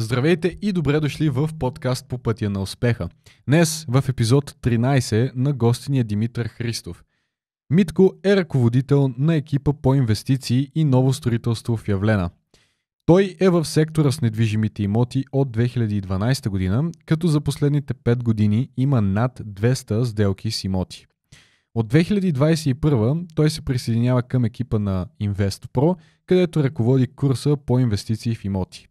Здравейте и добре дошли в подкаст по пътя на успеха. Днес в епизод 13 на гостиния Димитър Христов. Митко е ръководител на екипа по инвестиции и ново строителство в Явлена. Той е в сектора с недвижимите имоти от 2012 година, като за последните 5 години има над 200 сделки с имоти. От 2021 той се присъединява към екипа на InvestPro, където ръководи курса по инвестиции в имоти.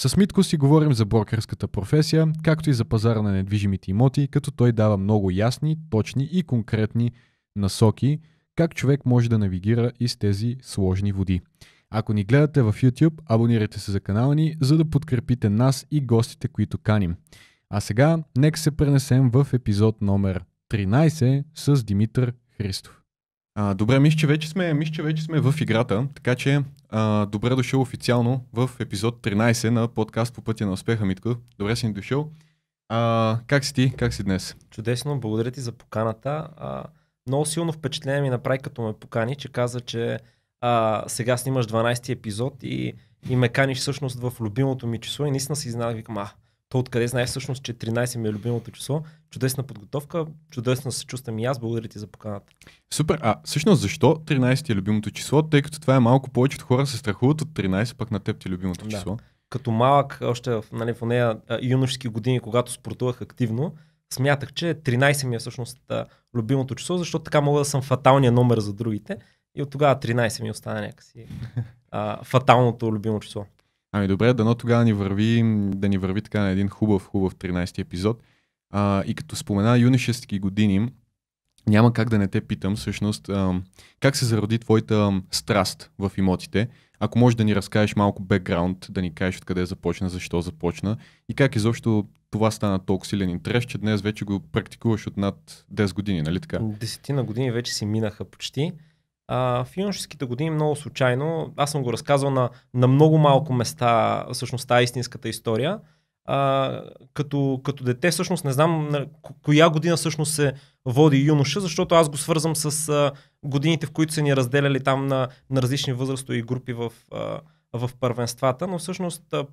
С Митко си говорим за брокерската професия, както и за пазара на недвижимите имоти, като той дава много ясни, точни и конкретни насоки, как човек може да навигира из тези сложни води. Ако ни гледате в YouTube, абонирайте се за канала ни, за да подкрепите нас и гостите, които каним. А сега, нека се пренесем в епизод номер 13 с Димитър Христов. А, добре, мисля, че вече сме, мисля, че вече сме в играта, така че добре дошъл официално в епизод 13 на подкаст по пътя на успеха, Митко. Добре си ни дошъл. А, как си ти? Как си днес? Чудесно, благодаря ти за поканата. А, много силно впечатление ми направи като ме покани, че каза, че а, сега снимаш 12 ти епизод и, и ме каниш всъщност в любимото ми число и наистина си изненадах, викам, а, то откъде знаеш всъщност, че 13 ми е любимото число. Чудесна подготовка, чудесно се чувствам и аз. Благодаря ти за поканата. Супер. А всъщност защо 13 е любимото число? Тъй като това е малко повече от хора се страхуват от 13, пък на теб ти е любимото Да. число. Като малък, още в, нали, в нея юношески години, когато спортувах активно, смятах, че 13 ми е всъщност любимото число, защото така мога да съм фаталния номер за другите. И от тогава 13 ми остана някакси а, фаталното любимо число. Ами добре, дано тогава ни върви, да ни върви така на един хубав, хубав 13 епизод. А, и като спомена юношески години, няма как да не те питам всъщност а, как се зароди твоята страст в имотите. Ако можеш да ни разкажеш малко бекграунд, да ни кажеш откъде започна, защо започна и как изобщо това стана толкова силен интерес, че днес вече го практикуваш от над 10 години, нали така? Десетина години вече си минаха почти. А, в юношеските години много случайно, аз съм го разказал на, на много малко места, всъщност тази истинската история. А, като, като дете всъщност не знам на ко- коя година всъщност се води юноша, защото аз го свързвам с а, годините, в които са ни разделяли там на, на различни възрастови групи в, а, в първенствата, но всъщност а,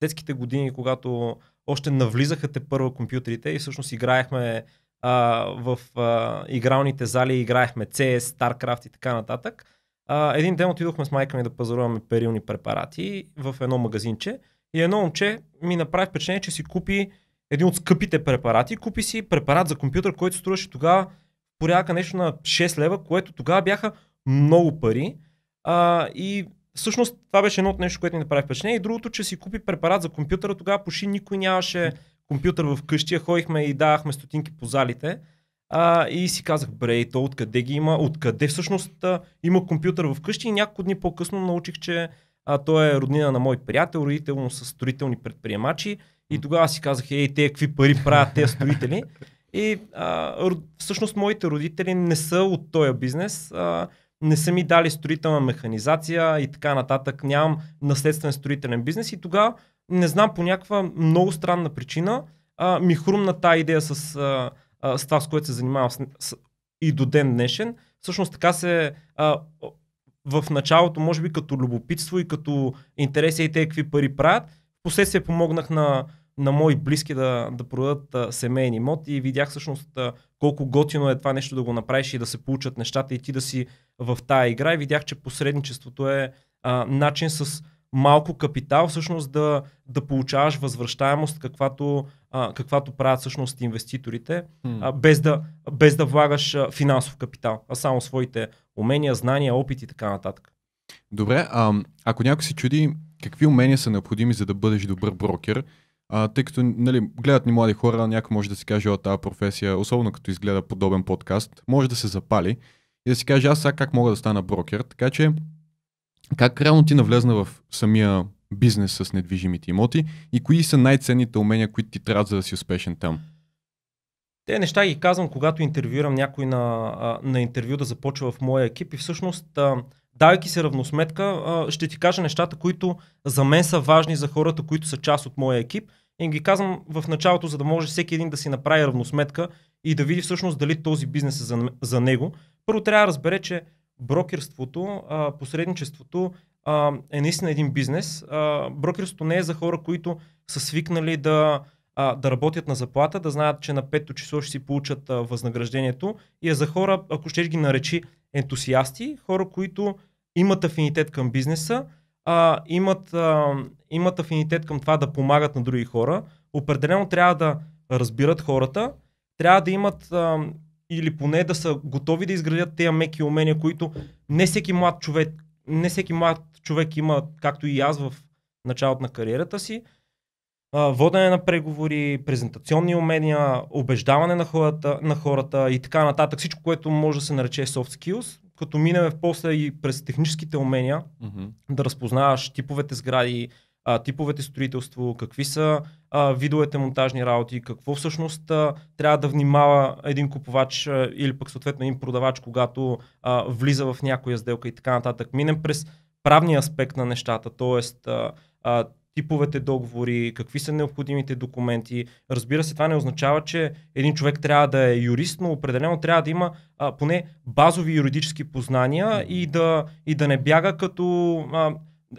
детските години, когато още навлизаха те първа компютрите и всъщност играехме а, в а, игралните зали, играехме CS, StarCraft и така нататък. А, един ден отидохме с майка ми да пазаруваме перилни препарати в едно магазинче и едно момче ми направи впечатление, че си купи един от скъпите препарати. Купи си препарат за компютър, който струваше тогава порядка нещо на 6 лева, което тогава бяха много пари. А, и всъщност това беше едното нещо, което ми направи впечатление. И другото, че си купи препарат за компютъра, тогава почти никой нямаше компютър в къщи, а ходихме и давахме стотинки по залите. А, и си казах, бре, то откъде ги има, откъде всъщност а, има компютър в къщи? И няколко дни по-късно научих, че а, той е роднина на мой приятел, родител му са строителни предприемачи. И тогава си казах, ей, те какви пари правят тези строители. И а, всъщност моите родители не са от този бизнес, а, не са ми дали строителна механизация и така нататък, нямам наследствен строителен бизнес. И тогава не знам по някаква много странна причина а, ми хрумна тази идея с, а, а, с това, с което се занимавам с, с, и до ден днешен. Всъщност така се а, в началото, може би като любопитство и като интереси и те какви пари правят, последствие помогнах на, на мои близки да, да продадат а, семейни имот и видях всъщност а, колко готино е това нещо да го направиш и да се получат нещата и ти да си в тая игра и видях, че посредничеството е а, начин с малко капитал всъщност да, да получаваш възвръщаемост, каквато, а, каквато правят всъщност инвеститорите, а, без, да, без да влагаш а, финансов капитал, а само своите умения, знания, опит и така нататък. Добре, а, ако някой се чуди какви умения са необходими за да бъдеш добър брокер, а, тъй като нали, гледат ни млади хора, някой може да си каже, о, тази професия, особено като изгледа подобен подкаст, може да се запали и да си каже, аз сега как мога да стана брокер, така че как реално ти навлезна в самия бизнес с недвижимите имоти и кои са най-ценните умения, които ти трябва за да си успешен там? Те неща ги казвам, когато интервюирам някой на, на интервю да започва в моя екип и всъщност, давайки се равносметка, ще ти кажа нещата, които за мен са важни за хората, които са част от моя екип. И ги казвам в началото, за да може всеки един да си направи равносметка и да види всъщност дали този бизнес е за, за него. Първо трябва да разбере, че брокерството, а, посредничеството а, е наистина един бизнес. А, брокерството не е за хора, които са свикнали да, а, да работят на заплата, да знаят, че на пето число ще си получат а, възнаграждението и е за хора, ако ще ги наречи ентусиасти, хора, които имат афинитет към бизнеса, а, имат, а, имат афинитет към това да помагат на други хора. Определено трябва да разбират хората, трябва да имат а, или поне да са готови да изградят тези меки умения, които не всеки млад човек, не всеки млад човек има, както и аз в началото на кариерата си. Водене на преговори, презентационни умения, убеждаване на хората, на хората и така нататък. Всичко, което може да се нарече soft skills, като минем в после и през техническите умения, Мгм. да разпознаваш типовете сгради, а, типовете строителство, какви са а, видовете монтажни работи, какво всъщност а, трябва да внимава един купувач а, или пък съответно един продавач, когато а, влиза в някоя сделка и така нататък. Минем през правния аспект на нещата, т.е. Типовете договори, какви са необходимите документи. Разбира се, това не означава, че един човек трябва да е юрист, но определено трябва да има а, поне базови юридически познания и да, и да не бяга като а,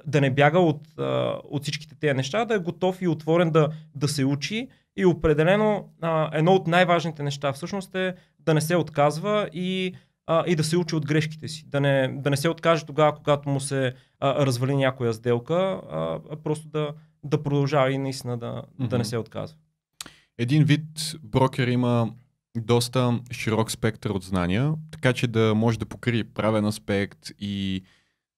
да не бяга от, а, от всичките тези неща, да е готов и отворен да, да се учи. И определено а, едно от най-важните неща всъщност е да не се отказва и, а, и да се учи от грешките си. Да не, да не се откаже тогава, когато му се а, развали някоя сделка, а, а просто да, да продължава и наистина да, mm-hmm. да не се отказва. Един вид брокер има доста широк спектър от знания, така че да може да покрие правен аспект и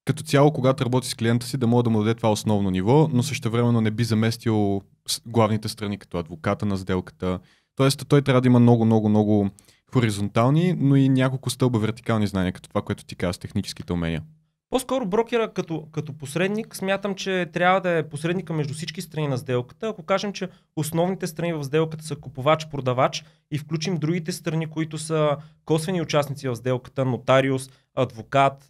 като цяло, когато работи с клиента си, да може да му даде това основно ниво, но същевременно не би заместил главните страни, като адвоката на сделката. Тоест, той трябва да има много, много, много хоризонтални, но и няколко стълба вертикални знания, като това, което ти каза техническите умения. По-скоро брокера като, като посредник смятам, че трябва да е посредника между всички страни на сделката. Ако кажем, че основните страни в сделката са купувач-продавач и включим другите страни, които са косвени участници в сделката, нотариус, адвокат,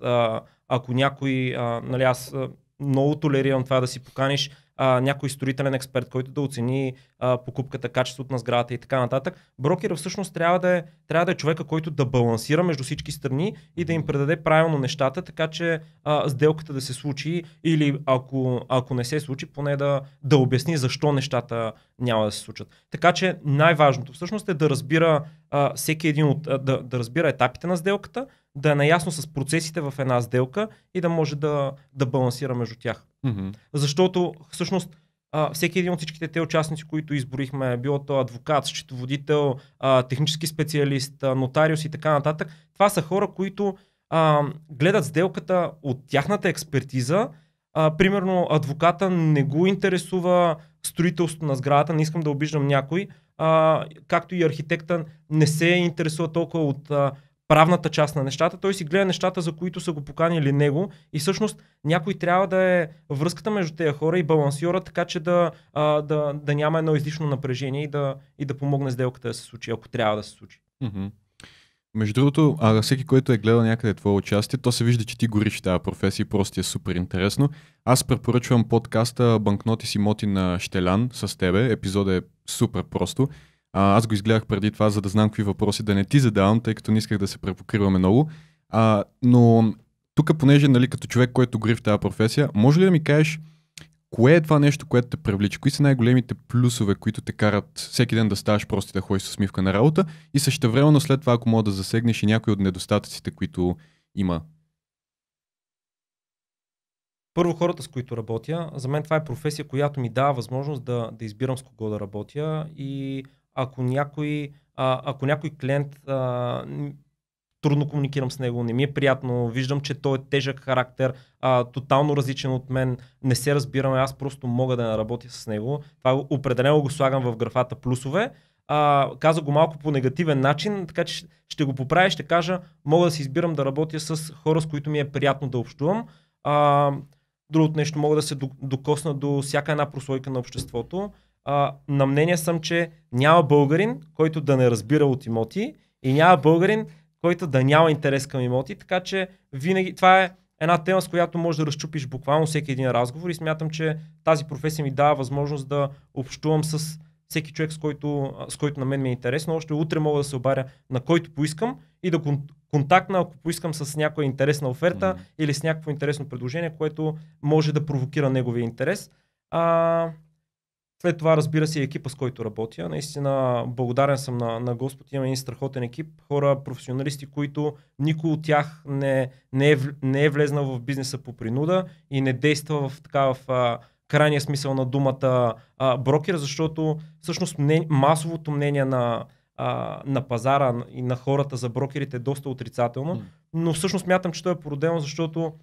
ако някой, а, нали аз а, много толерирам това да си поканиш а, някой строителен експерт, който да оцени а, покупката, качеството на сградата и така нататък. Брокера всъщност трябва да, е, трябва да е човека, който да балансира между всички страни и да им предаде правилно нещата, така че а, сделката да се случи или ако, ако не се случи, поне да, да обясни защо нещата няма да се случат. Така че най-важното всъщност е да разбира а, всеки един от, а, да, да разбира етапите на сделката, да е наясно с процесите в една сделка и да може да, да балансира между тях. Мгм. Защото всъщност а, всеки един от всичките те участници, които изборихме, било то адвокат, счетоводител, а, технически специалист, а, нотариус и така нататък, това са хора, които а, гледат сделката от тяхната експертиза. А, примерно адвоката не го интересува строителството на сградата, не искам да обиждам някой, а, както и архитекта не се интересува толкова от а, правната част на нещата, той си гледа нещата, за които са го поканили него и всъщност някой трябва да е връзката между тези хора и балансиора, така че да, а, да, да няма едно излишно напрежение и да, и да помогне сделката да се случи, ако трябва да се случи. Между другото, а всеки, който е гледал някъде твое участие, то се вижда, че ти гориш тази професия и просто е супер интересно. Аз препоръчвам подкаста Банкноти си моти на Щелян с тебе. Епизодът е супер просто. А, аз го изгледах преди това, за да знам какви въпроси да не ти задавам, тъй като не исках да се препокриваме много. А, но тук, понеже нали, като човек, който гори в тази професия, може ли да ми кажеш кое е това нещо, което те привлича? Кои са най-големите плюсове, които те карат всеки ден да ставаш просто да ходиш с усмивка на работа? И същевременно след това, ако мога да засегнеш и някои от недостатъците, които има. Първо хората, с които работя, за мен това е професия, която ми дава възможност да, да избирам с кого да работя и ако някой, а, ако някой клиент а, трудно комуникирам с него, не ми е приятно, виждам, че той е тежък характер, а, тотално различен от мен, не се разбираме, аз просто мога да не работя с него. Това определено го слагам в графата плюсове. А, каза го малко по негативен начин, така че ще го поправя ще кажа, мога да си избирам да работя с хора, с които ми е приятно да общувам. А, другото нещо, мога да се до- докосна до всяка една прослойка на обществото. А, на мнение съм, че няма българин, който да не разбира от имоти и няма българин, който да няма интерес към имоти, така че винаги това е една тема, с която можеш да разчупиш буквално всеки един разговор и смятам, че тази професия ми дава възможност да общувам с всеки човек, с който, с който на мен ми е интересно. Още утре мога да се обаря на който поискам и да кон- контактна, ако поискам с някоя интересна оферта Мгм. или с някакво интересно предложение, което може да провокира неговия интерес. А, след това, разбира се, и екипа, с който работя. Наистина, благодарен съм на, на Господ. Имаме един страхотен екип. Хора, професионалисти, които никой от тях не, не, е, не е влезнал в бизнеса по принуда и не действа в така в а, крайния смисъл на думата а, брокер, защото всъщност мнение, масовото мнение на, а, на пазара и на хората за брокерите е доста отрицателно. Но всъщност мятам, че той е породено, защото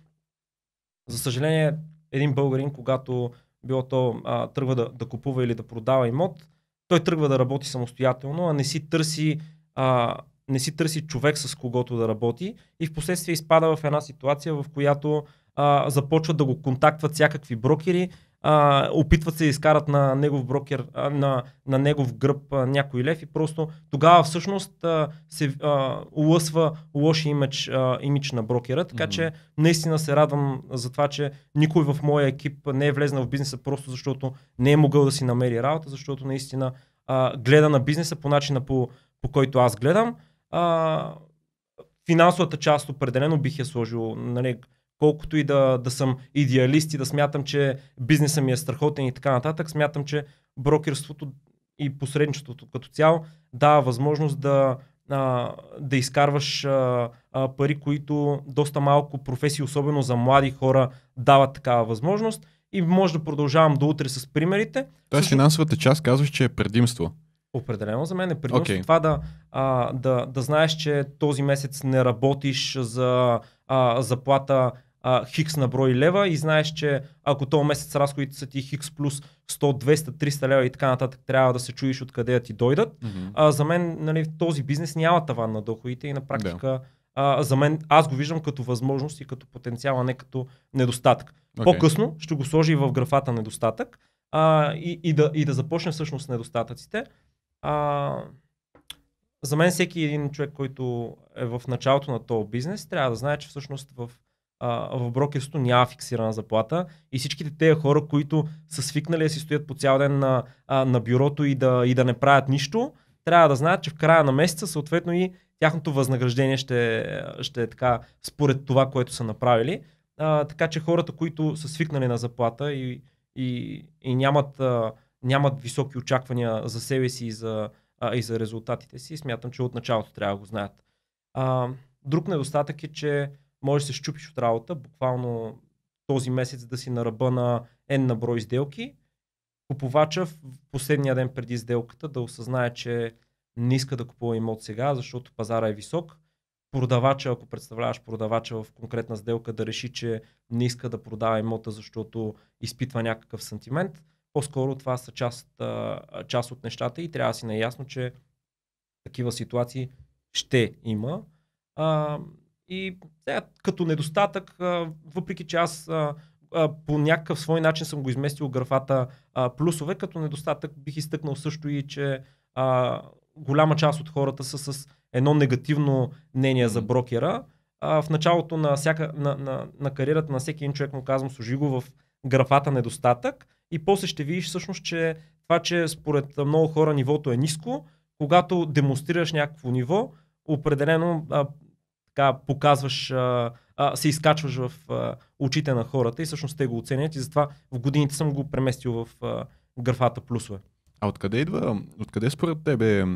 за съжаление един българин, когато било то а, тръгва да, да купува или да продава имот, той тръгва да работи самостоятелно, а не си търси а, не си търси човек с когото да работи. И в последствие изпада в една ситуация, в която а, започват да го контактват всякакви брокери, а, опитват се да изкарат на негов брокер, а, на, на негов гръб а, някой лев и просто тогава всъщност а, се а, улъсва лош имидж, а, имидж на брокера, така Мгм. че наистина се радвам за това, че никой в моя екип не е влезнал в бизнеса просто защото не е могъл да си намери работа, защото наистина а, гледа на бизнеса по начина по, по който аз гледам. А, финансовата част определено бих я сложил, нали, колкото и да, да съм идеалист и да смятам, че бизнеса ми е страхотен и така нататък, смятам, че брокерството и посредничеството като цяло дава възможност да, а, да изкарваш а, а, пари, които доста малко професии, особено за млади хора, дават такава възможност. И може да продължавам до утре с примерите. Тоест финансовата част казваш, че е предимство. Определено за мен е предимство Окей. това да, а, да, да знаеш, че този месец не работиш за а, заплата а, хикс на брой лева и знаеш, че ако този месец разходите са ти хикс плюс 100, 200, 300 лева и така нататък, трябва да се чуеш откъде да ти дойдат. А, за мен нали, този бизнес няма таван на доходите и на практика а, за мен аз го виждам като възможност и като потенциал, а не като недостатък. Окей. По-късно ще го сложи и в графата недостатък а, и, и, да, и да започне всъщност с недостатъците. А, за мен всеки един човек, който е в началото на този бизнес, трябва да знае, че всъщност в, в брокерството няма фиксирана заплата и всичките тези хора, които са свикнали да си стоят по цял ден на, а, на бюрото и да, и да не правят нищо, трябва да знаят, че в края на месеца съответно и тяхното възнаграждение ще, ще е така според това, което са направили. А, така че хората, които са свикнали на заплата и, и, и нямат, а, нямат високи очаквания за себе си и за, а, и за резултатите си, смятам, че от началото трябва да го знаят. А, друг недостатък е, че можеш да се щупиш от работа, буквално този месец да си на ръба на N на брой сделки, купувача в последния ден преди сделката да осъзнае, че не иска да купува имот сега, защото пазара е висок. Продавача, ако представляваш продавача в конкретна сделка, да реши, че не иска да продава имота, защото изпитва някакъв сантимент. По-скоро това са част, част от нещата и трябва да си наясно, че такива ситуации ще има. А, и сега, като недостатък, въпреки че аз по някакъв свой начин съм го изместил графата плюсове, като недостатък бих изтъкнал също и, че голяма част от хората са с едно негативно мнение за брокера. В началото на, всяка, на, на, на кариерата на всеки един човек му казвам, сложи го в графата недостатък и после ще видиш всъщност, че това, че според много хора нивото е ниско, когато демонстрираш някакво ниво, определено а, така показваш, а, а, се изкачваш в а, очите на хората и всъщност те го оценят и затова в годините съм го преместил в а, графата плюсове. А откъде идва, откъде според тебе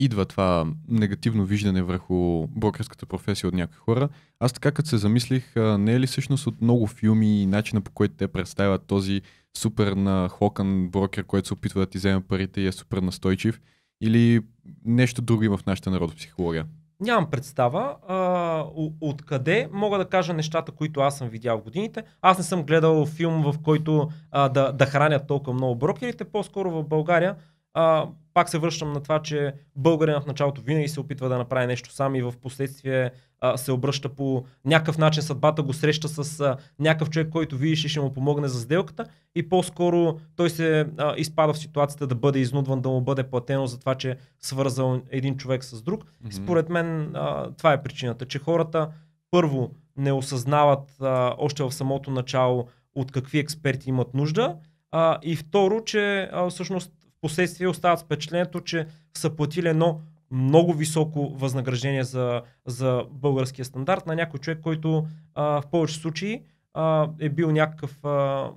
идва това негативно виждане върху брокерската професия от някои хора? Аз така като се замислих, не е ли всъщност от много филми и начина по който те представят този супер на хокън брокер, който се опитва да ти вземе парите и е супер настойчив? Или нещо друго има в нашата народопсихология? Нямам представа а, откъде мога да кажа нещата, които аз съм видял в годините. Аз не съм гледал филм, в който а, да, да хранят толкова много брокерите. По-скоро в България а, пак се връщам на това, че българинът в началото винаги се опитва да направи нещо сам и в последствие а, се обръща по някакъв начин, съдбата го среща с а, някакъв човек, който видиш и ще му помогне за сделката и по-скоро той се а, изпада в ситуацията да бъде изнудван, да му бъде платено за това, че е свързал един човек с друг. Мгм. Според мен а, това е причината, че хората първо не осъзнават а, още в самото начало от какви експерти имат нужда а, и второ, че а, всъщност последствие остават с впечатлението, че са платили едно много високо възнаграждение за, за българския стандарт на някой човек, който а, в повече случаи а, е бил някакъв а,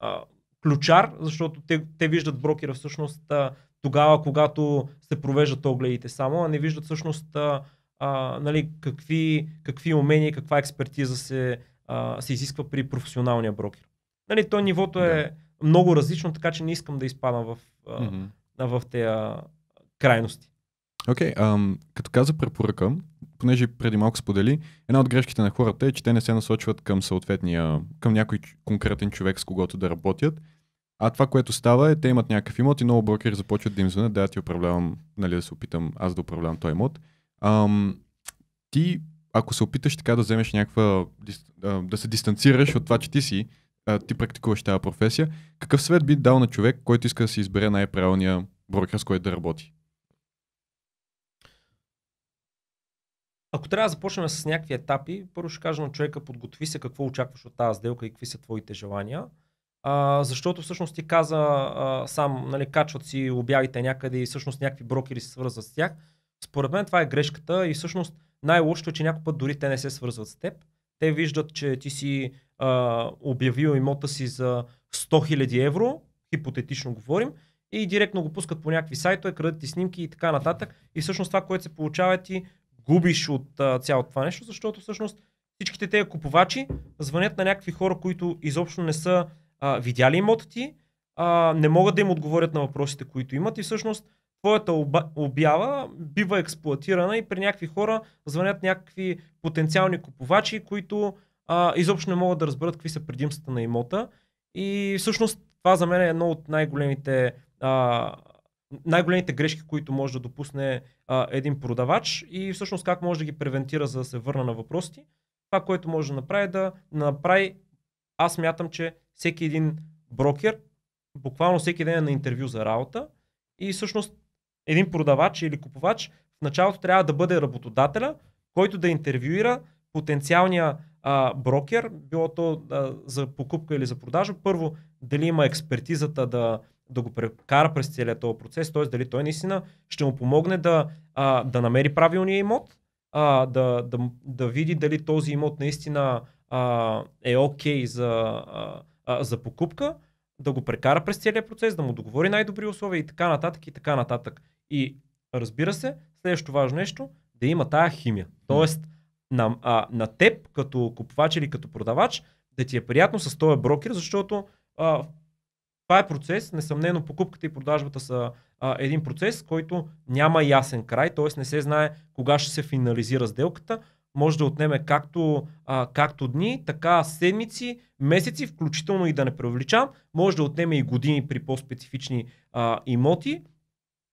а, ключар, защото те, те виждат брокера всъщност а, тогава, когато се провеждат огледите само, а не виждат всъщност а, а, нали, какви, какви умения и каква експертиза се, а, се изисква при професионалния брокер. Нали, то нивото да. е много различно, така че не искам да изпадам в, mm-hmm. в тези крайности. Окей, okay, като каза препоръка, понеже преди малко сподели, една от грешките на хората е, че те не се насочват към съответния, към някой конкретен човек, с когото да работят. А това, което става е, те имат някакъв имот и много брокери започват да им звънят, да, ти управлявам, нали, да се опитам аз да управлявам този имот. Ам, ти, ако се опиташ така да вземеш някаква, да се дистанцираш от това, че ти си, ти практикуваш тази професия, какъв съвет би дал на човек, който иска да си избере най-правилния брокер, с който да работи? Ако трябва да започнем с някакви етапи, първо ще кажа на човека, подготви се какво очакваш от тази сделка и какви са твоите желания. А, защото всъщност ти каза а, сам, нали, качват си обявите някъде и всъщност някакви брокери се свързват с тях. Според мен това е грешката и всъщност най-лошото е, че някой път дори те не се свързват с теб. Те виждат, че ти си а, обявил имота си за 100 000 евро, хипотетично говорим, и директно го пускат по някакви сайтове, крадат ти снимки и така нататък. И всъщност това, което се получава, ти губиш от а, цялото това нещо, защото всъщност всичките тези купувачи звънят на някакви хора, които изобщо не са а, видяли имота ти, а, не могат да им отговорят на въпросите, които имат и всъщност твоята обява бива експлуатирана и при някакви хора звънят някакви потенциални купувачи, които а, изобщо не могат да разберат какви са предимствата на имота. И всъщност това за мен е едно от най-големите, а, най-големите грешки, които може да допусне а, един продавач и всъщност как може да ги превентира, за да се върна на въпросите. Това, което може да направи, да направи, аз мятам, че всеки един брокер, буквално всеки ден е на интервю за работа и всъщност един продавач или купувач в началото трябва да бъде работодателя, който да интервюира потенциалния а, брокер, било то а, за покупка или за продажа. Първо, дали има експертизата да, да го прекара през целият този процес, т.е. дали той наистина ще му помогне да, а, да намери правилния имот, а, да, да, да види дали този имот наистина а, е окей okay за, за покупка, да го прекара през целият процес, да му договори най-добри условия и така нататък и така нататък. И разбира се, следващото важно нещо, да има тая химия. Тоест, на, а, на теб, като купувач или като продавач, да ти е приятно с този брокер, защото а, това е процес, несъмнено покупката и продажбата са а, един процес, който няма ясен край, т.е. не се знае кога ще се финализира сделката, може да отнеме както, а, както дни, така седмици, месеци, включително и да не преувеличам, може да отнеме и години при по-специфични а, имоти.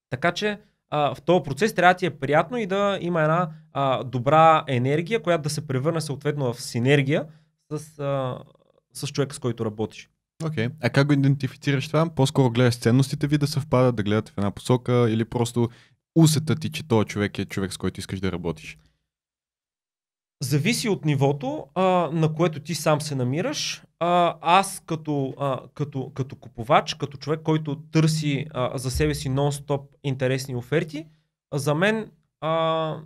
Така че а, в този процес трябва да ти е приятно и да има една а, добра енергия, която да се превърне съответно в синергия с, а, с човека, с който работиш. Окей. Okay. А как го идентифицираш това? По-скоро гледаш ценностите ви да съвпадат, да гледате в една посока или просто усета ти, че този човек е човек, с който искаш да работиш? Зависи от нивото, а, на което ти сам се намираш. А, аз като, а, като, като купувач, като човек, който търси а, за себе си нон-стоп интересни оферти, за мен а,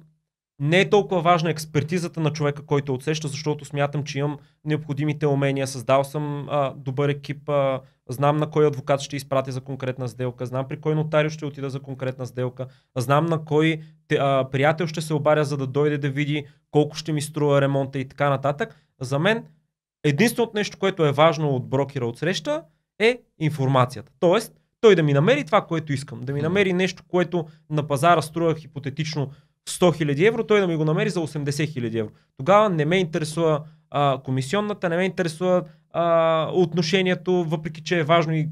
не е толкова важна експертизата на човека, който отсеща, защото смятам, че имам необходимите умения, създал съм а, добър екип, а, знам на кой адвокат ще изпрати за конкретна сделка, знам при кой нотарио ще отида за конкретна сделка, знам на кой а, приятел ще се обаря, за да дойде да види колко ще ми струва ремонта и така нататък. За мен единственото нещо, което е важно от брокера от среща е информацията. Тоест, той да ми намери това, което искам. Да ми намери нещо, което на пазара струва хипотетично 100 000 евро, той да ми го намери за 80 000 евро. Тогава не ме интересува а, комисионната, не ме интересува а, отношението, въпреки че е важно и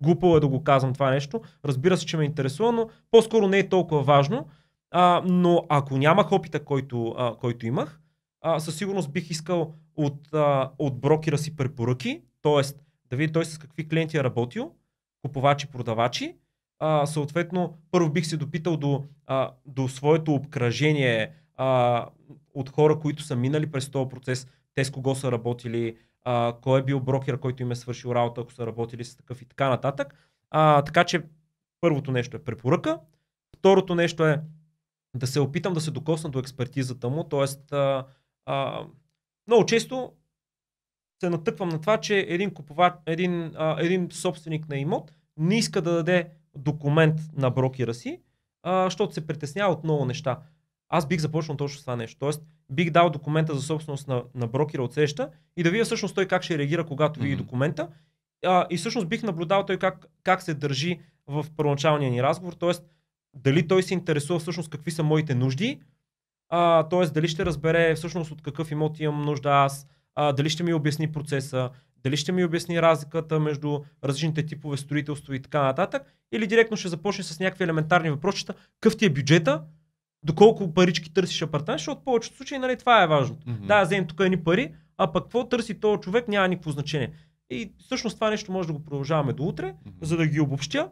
глупо е да го казвам това нещо. Разбира се, че ме интересува, но по-скоро не е толкова важно. А, но ако нямах опита, който, а, който имах, а, със сигурност бих искал от, а, от брокера си препоръки, т.е. да види той с какви клиенти е работил, купувачи, продавачи, а, съответно, първо бих се допитал до, а, до своето обкръжение а, от хора, които са минали през този процес, те с кого са работили, а, кой е бил брокер, който им е свършил работа, ако са работили с такъв и така нататък. А, така че първото нещо е препоръка. Второто нещо е да се опитам да се докосна до експертизата му, т.е. много често се натъквам на това, че един, купова, един, а, един собственик на имот не иска да даде документ на брокера си, а, защото се притеснява от много неща. Аз бих започнал точно с това нещо. Тоест, бих дал документа за собственост на, на брокера от среща и да видя всъщност той как ще реагира, когато mm-hmm. види документа. А, и всъщност бих наблюдал той как, как се държи в първоначалния ни разговор. Тоест, дали той се интересува всъщност какви са моите нужди, а, т.е. дали ще разбере всъщност от какъв имот имам нужда аз, а, дали ще ми обясни процеса, дали ще ми обясни разликата между различните типове строителство и така нататък, или директно ще започне с някакви елементарни въпросчета, какъв ти е бюджета, доколко парички търсиш апартамент, защото в повечето случаи нали, това е важното. Mm-hmm. Да, вземем тук едни пари, а пък какво търси този човек няма никакво значение. И всъщност това нещо може да го продължаваме до утре, mm-hmm. за да ги обобщя.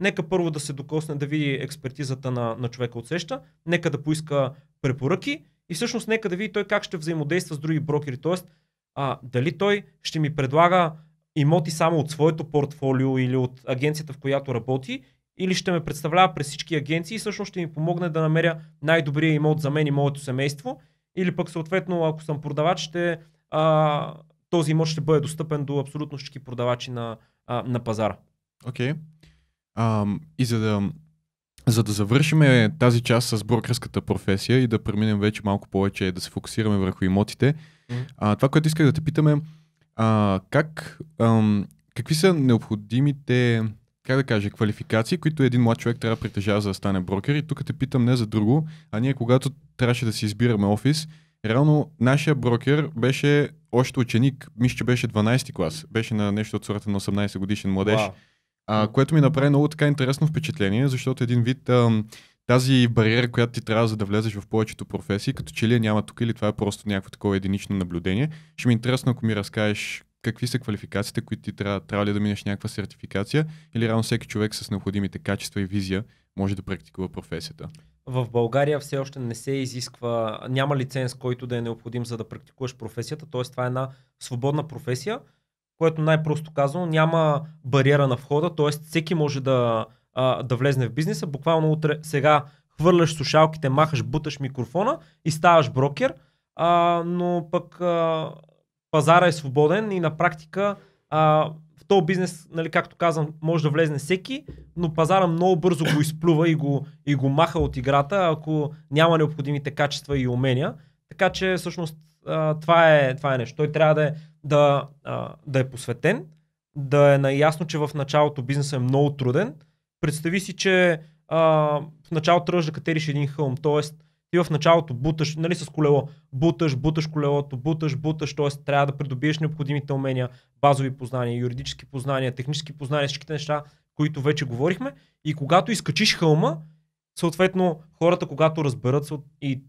Нека първо да се докосне да види експертизата на, на човека от среща, нека да поиска препоръки и всъщност нека да види той как ще взаимодейства с други брокери. Тоест, а, дали той ще ми предлага имоти само от своето портфолио или от агенцията, в която работи, или ще ме представлява през всички агенции и всъщност ще ми помогне да намеря най-добрия имот за мен и моето семейство, или пък съответно, ако съм продавач, ще, а, този имот ще бъде достъпен до абсолютно всички продавачи на, а, на пазара. Окей. Okay. и за да за да завършим тази част с брокерската професия и да преминем вече малко повече, да се фокусираме върху имотите, mm. а, това, което исках да те питаме, а, как, ам, какви са необходимите, как да кажа, квалификации, които един млад човек трябва да притежава за да стане брокер. И тук те питам не за друго, а ние когато трябваше да си избираме офис, реално нашия брокер беше още ученик, мисля, че беше 12 клас, беше на нещо от сорта на 18 годишен младеж. Wow а, което ми направи много така интересно впечатление, защото един вид а, тази бариера, която ти трябва за да влезеш в повечето професии, като че ли няма тук или това е просто някакво такова единично наблюдение. Ще ми е интересно, ако ми разкажеш какви са квалификациите, които ти трябва, трябва ли да минеш някаква сертификация или рано всеки човек с необходимите качества и визия може да практикува професията. В България все още не се изисква, няма лиценз, който да е необходим за да практикуваш професията, т.е. това е една свободна професия, което най-просто казано няма бариера на входа, т.е. всеки може да, да влезне в бизнеса. Буквално утре сега хвърляш слушалките, махаш, буташ микрофона и ставаш брокер, а, но пък а, пазара е свободен и на практика а, в този бизнес, нали, както казвам, може да влезне всеки, но пазара много бързо го изплюва и го, и го маха от играта, ако няма необходимите качества и умения. Така че всъщност а, това, е, това е нещо. Той трябва да е, да, а, да е посветен, да е наясно, че в началото бизнесът е много труден. Представи си, че а, в началото тръгваш да катериш един хълм, т.е. ти в началото буташ, нали с колело, буташ, буташ колелото, буташ, буташ, т.е. трябва да придобиеш необходимите умения, базови познания, юридически познания, технически познания, всичките неща, които вече говорихме. И когато изкачиш хълма, съответно хората, когато разберат и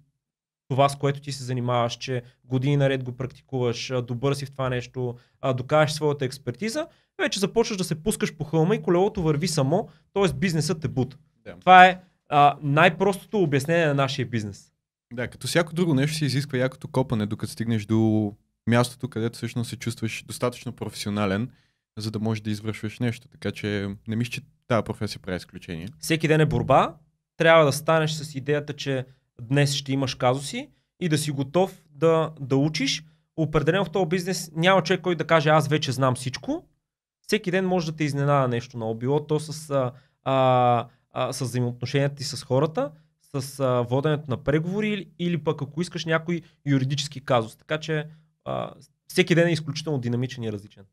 това, с което ти се занимаваш, че години наред го практикуваш, добър си в това нещо, докажеш своята експертиза, вече започваш да се пускаш по хълма и колелото върви само, т.е. бизнесът е бут. Да. Това е а, най-простото обяснение на нашия бизнес. Да, като всяко друго нещо си изисква якото копане, докато стигнеш до мястото, където всъщност се чувстваш достатъчно професионален, за да можеш да извършваш нещо. Така че не мисля, че тази професия прави изключение. Всеки ден е борба. Трябва да станеш с идеята, че днес ще имаш казуси и да си готов да, да учиш. Определено в този бизнес няма човек, който да каже аз вече знам всичко. Всеки ден може да те изненада нещо ново. Било то с, а, а, а, с взаимоотношенията ти с хората, с а, воденето на преговори или, или пък ако искаш някой юридически казус. Така че а, всеки ден е изключително динамичен и различен.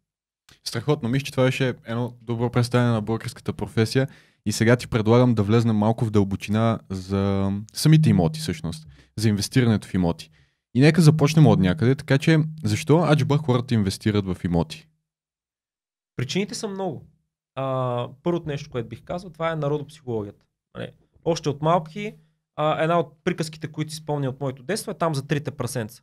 Страхотно. Мисля, че това беше едно добро представяне на българската професия. И сега ти предлагам да влезнем малко в дълбочина за самите имоти, всъщност, за инвестирането в имоти. И нека започнем от някъде, така че защо аджба хората инвестират в имоти? Причините са много. А, първото нещо, което бих казал, това е народопсихологията. Нали, още от малки, а, една от приказките, които си спомня от моето детство е там за трите прасенца.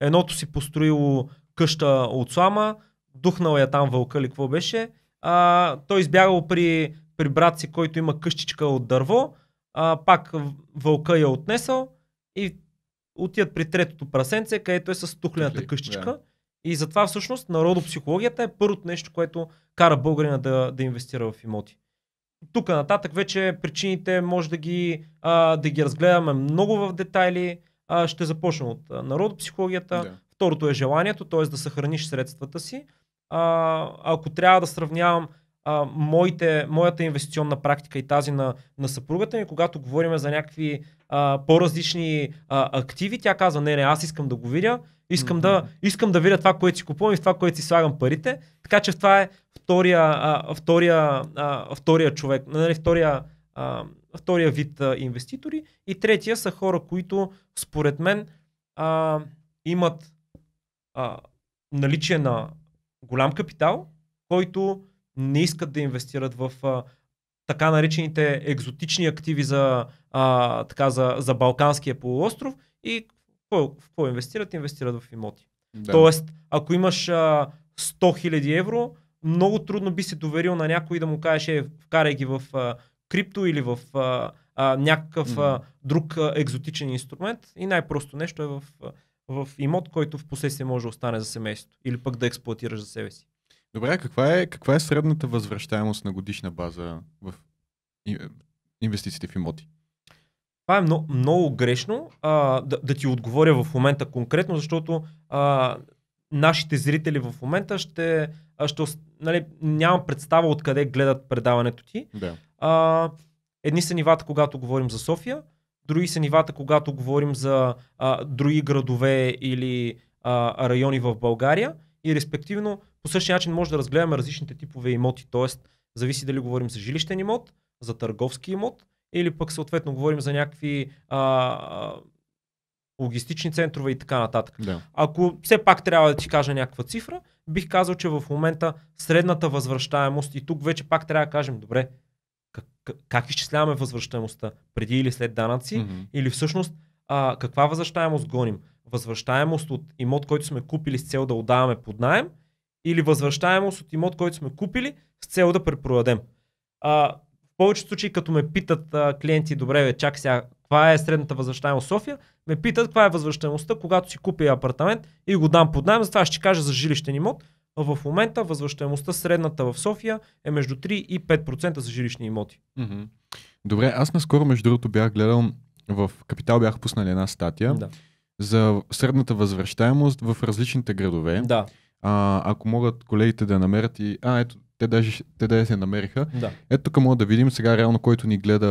Едното си построило къща от слама, духнал я там вълка или какво беше, а, той избягал при при брат си, който има къщичка от дърво, а, пак вълка я отнесъл и отиват при третото прасенце, където е с тухлената къщичка. Yeah. И затова всъщност народопсихологията е първото нещо, което кара българина да, да инвестира в имоти. тук нататък вече причините може да ги, а, да ги разгледаме много в детайли. А, ще започнем от народопсихологията. Да. Второто е желанието, т.е. да съхраниш средствата си. А, ако трябва да сравнявам а, моите, моята инвестиционна практика и тази на, на съпругата ми, когато говорим за някакви а, по-различни а, активи, тя казва, не, не, аз искам да го видя, искам, Мгм. да, искам да видя това, което си купувам и в това, което си слагам парите. Така че това е втория, а, втория, а, втория човек, нали, втория, а, втория вид а, инвеститори. И третия са хора, които според мен а, имат а, наличие на голям капитал, който не искат да инвестират в а, така наречените екзотични активи за, а, така, за, за Балканския полуостров и в какво- инвестират? Инвестират в имоти. Да. Тоест, ако имаш а, 100 000 евро, много трудно би се доверил на някой да му кажеш, е, вкарай ги в а, крипто или в а, а, някакъв а, друг а, екзотичен инструмент и най-просто нещо е в, а, в имот, който в последствие може да остане за семейството или пък да експлуатираш за себе си. Добре, каква е, каква е средната възвръщаемост на годишна база в и- инвестициите в имоти? Това е много, много грешно а, да, да ти отговоря в момента конкретно, защото а, нашите зрители в момента ще, ще нали, нямам представа откъде гледат предаването ти. Да. А, едни са нивата, когато говорим за София, други са нивата, когато говорим за а, други градове или а, райони в България и респективно по същия начин може да разгледаме различните типове имоти, т.е. зависи дали говорим за жилищен имот, за търговски имот или пък съответно говорим за някакви а, логистични центрове и така нататък. да. Ако все пак трябва да ти кажа някаква цифра, бих казал, че в момента средната възвръщаемост и тук вече пак трябва да кажем, добре, как, как, изчисляваме възвръщаемостта? Преди или след данъци? Мгм. Или всъщност а, каква възвръщаемост гоним? Възвръщаемост от имот, който сме купили с цел да отдаваме под найем или възвръщаемост от имот, който сме купили с цел да препродадем? А, в повечето случаи, като ме питат а, клиенти, добре, бе, чакай сега, каква е средната възвръщаемост в София, ме питат каква е възвръщаемостта, когато си купя апартамент и го дам под найем, затова ще ти кажа за жилищен имот. В момента възвръщаемостта средната в София е между 3 и 5% за жилищни имоти. Добре, аз наскоро, между другото, бях гледал в Капитал бях пуснали една статия Да. за средната възвръщаемост в различните градове. Да, А, ако могат колегите да намерят и... А, ето, те даже те да се намериха. да. Ето тук мога да видим сега реално, който ни гледа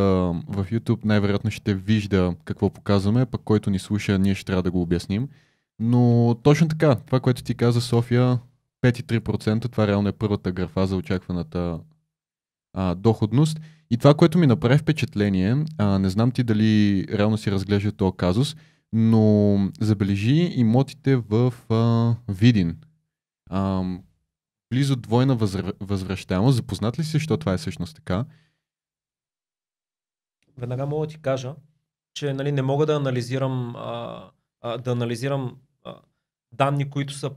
в YouTube, най-вероятно ще вижда какво показваме, пък който ни слуша, ние ще трябва да го обясним. Но точно така, това, което ти каза София, 5,3%, това реално е първата графа за очакваната а, доходност. И това, което ми направи впечатление, а, не знам ти дали реално си разглежда този казус, но забележи имотите в а, Видин. А, близо двойна възр... възвръщаемост. Запознат ли си, защо това е всъщност така? Веднага мога да ти кажа, че нали, не мога да анализирам, а, а, да анализирам а, данни, които са.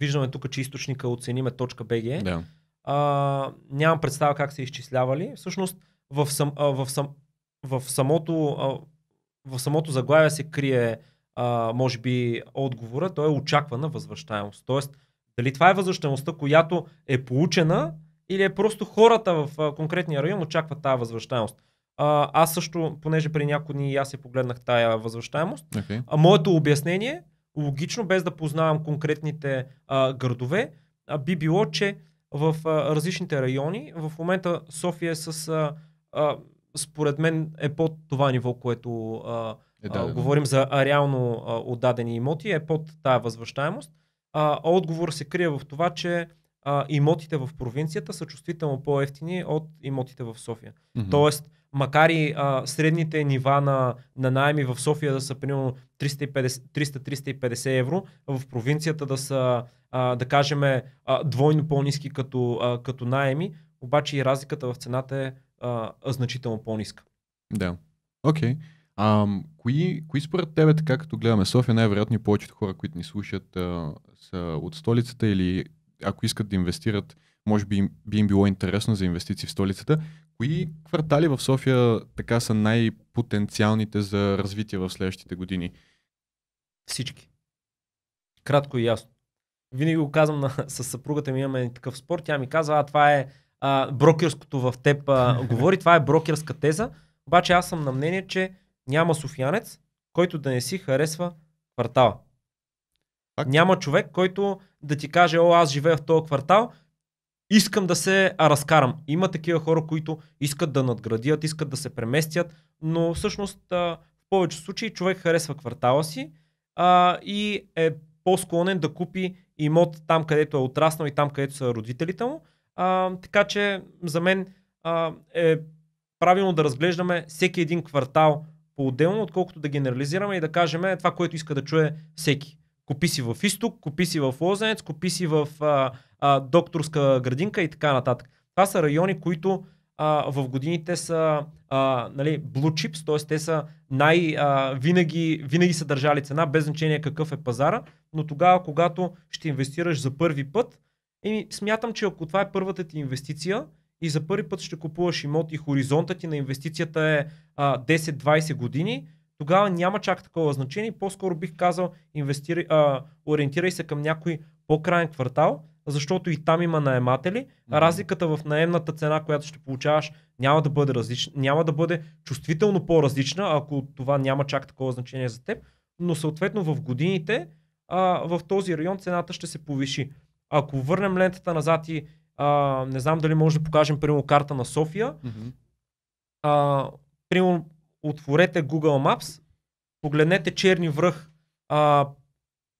Виждаме тук, че източника оцениме.bg. Да. А, нямам представа как са изчислявали. Всъщност в, сам, а, в, сам, в, самото, а, в самото заглавие се крие а, може би отговора, то е очаквана възвръщаемост. Тоест, дали това е възвръщаемостта, която е получена или е просто хората в а, конкретния район очакват тази възвръщаемост. А, аз също, понеже при няколко дни аз я погледнах тая възвръщаемост, Okay. а моето обяснение, логично, без да познавам конкретните а, градове, а, би било, че в а, различните райони, в момента София е с, а, а, според мен, е под това ниво, което а, Е, а, да, да. говорим за а, реално а, отдадени имоти, е под тая възвръщаемост. А, отговор се крие в това, че а, имотите в провинцията са чувствително по-ефтини от имотите в София. Мгм. Тоест, макар и а, средните нива на, на найеми в София да са примерно 350 300-350 евро, в провинцията да са, а, да кажем, а, двойно по-низки като, а, като найеми, обаче и разликата в цената е а, значително по-ниска. Да. Окей. Ам, кои, кои според тебе, така като гледаме София, най-вероятно повечето хора, които ни слушат, а, са от столицата или ако искат да инвестират, може би им- би им било интересно за инвестиции в столицата. Кои квартали в София така са най-потенциалните за развитие в следващите години? Всички. Кратко и ясно. Винаги го казвам на, с съпругата ми, имаме такъв спор. Тя ми казва, а това е а, брокерското в теб а, говори, това е брокерска теза, обаче аз съм на мнение, че няма софиянец, който да не си харесва квартала. Факт. Няма човек, който да ти каже, о, аз живея в този квартал, искам да се разкарам. Има такива хора, които искат да надградят, искат да се преместят, но всъщност в повечето случаи човек харесва квартала си а, и е по-склонен да купи имот там, където е отраснал и там, където са родителите му. А, така че за мен а, е правилно да разглеждаме всеки един квартал по-отделно, отколкото да генерализираме и да кажем е, това, което иска да чуе всеки. Купи си в Изток, купи си в Лозенец, купи си в а, а, докторска градинка и така нататък. Това са райони, които а, в годините са а, нали, blue chips, т.е. те са най, а, винаги, винаги са държали цена, без значение какъв е пазара, но тогава, когато ще инвестираш за първи път, еми, смятам, че ако това е първата ти инвестиция и за първи път ще купуваш имот и хоризонтът ти на инвестицията е а, 10-20 години, тогава няма чак такова значение. По-скоро бих казал, инвестирай, а, ориентирай се към някой по-крайен квартал, защото и там има наематели. Мгм. Разликата в наемната цена, която ще получаваш, няма да бъде различна, няма да бъде чувствително по-различна, ако това няма чак такова значение за теб, но съответно в годините а, в този район цената ще се повиши. Ако върнем лентата назад и а, не знам дали може да покажем примерно карта на София, Мгм. а, примерно отворете Google Maps, погледнете Черни връх а,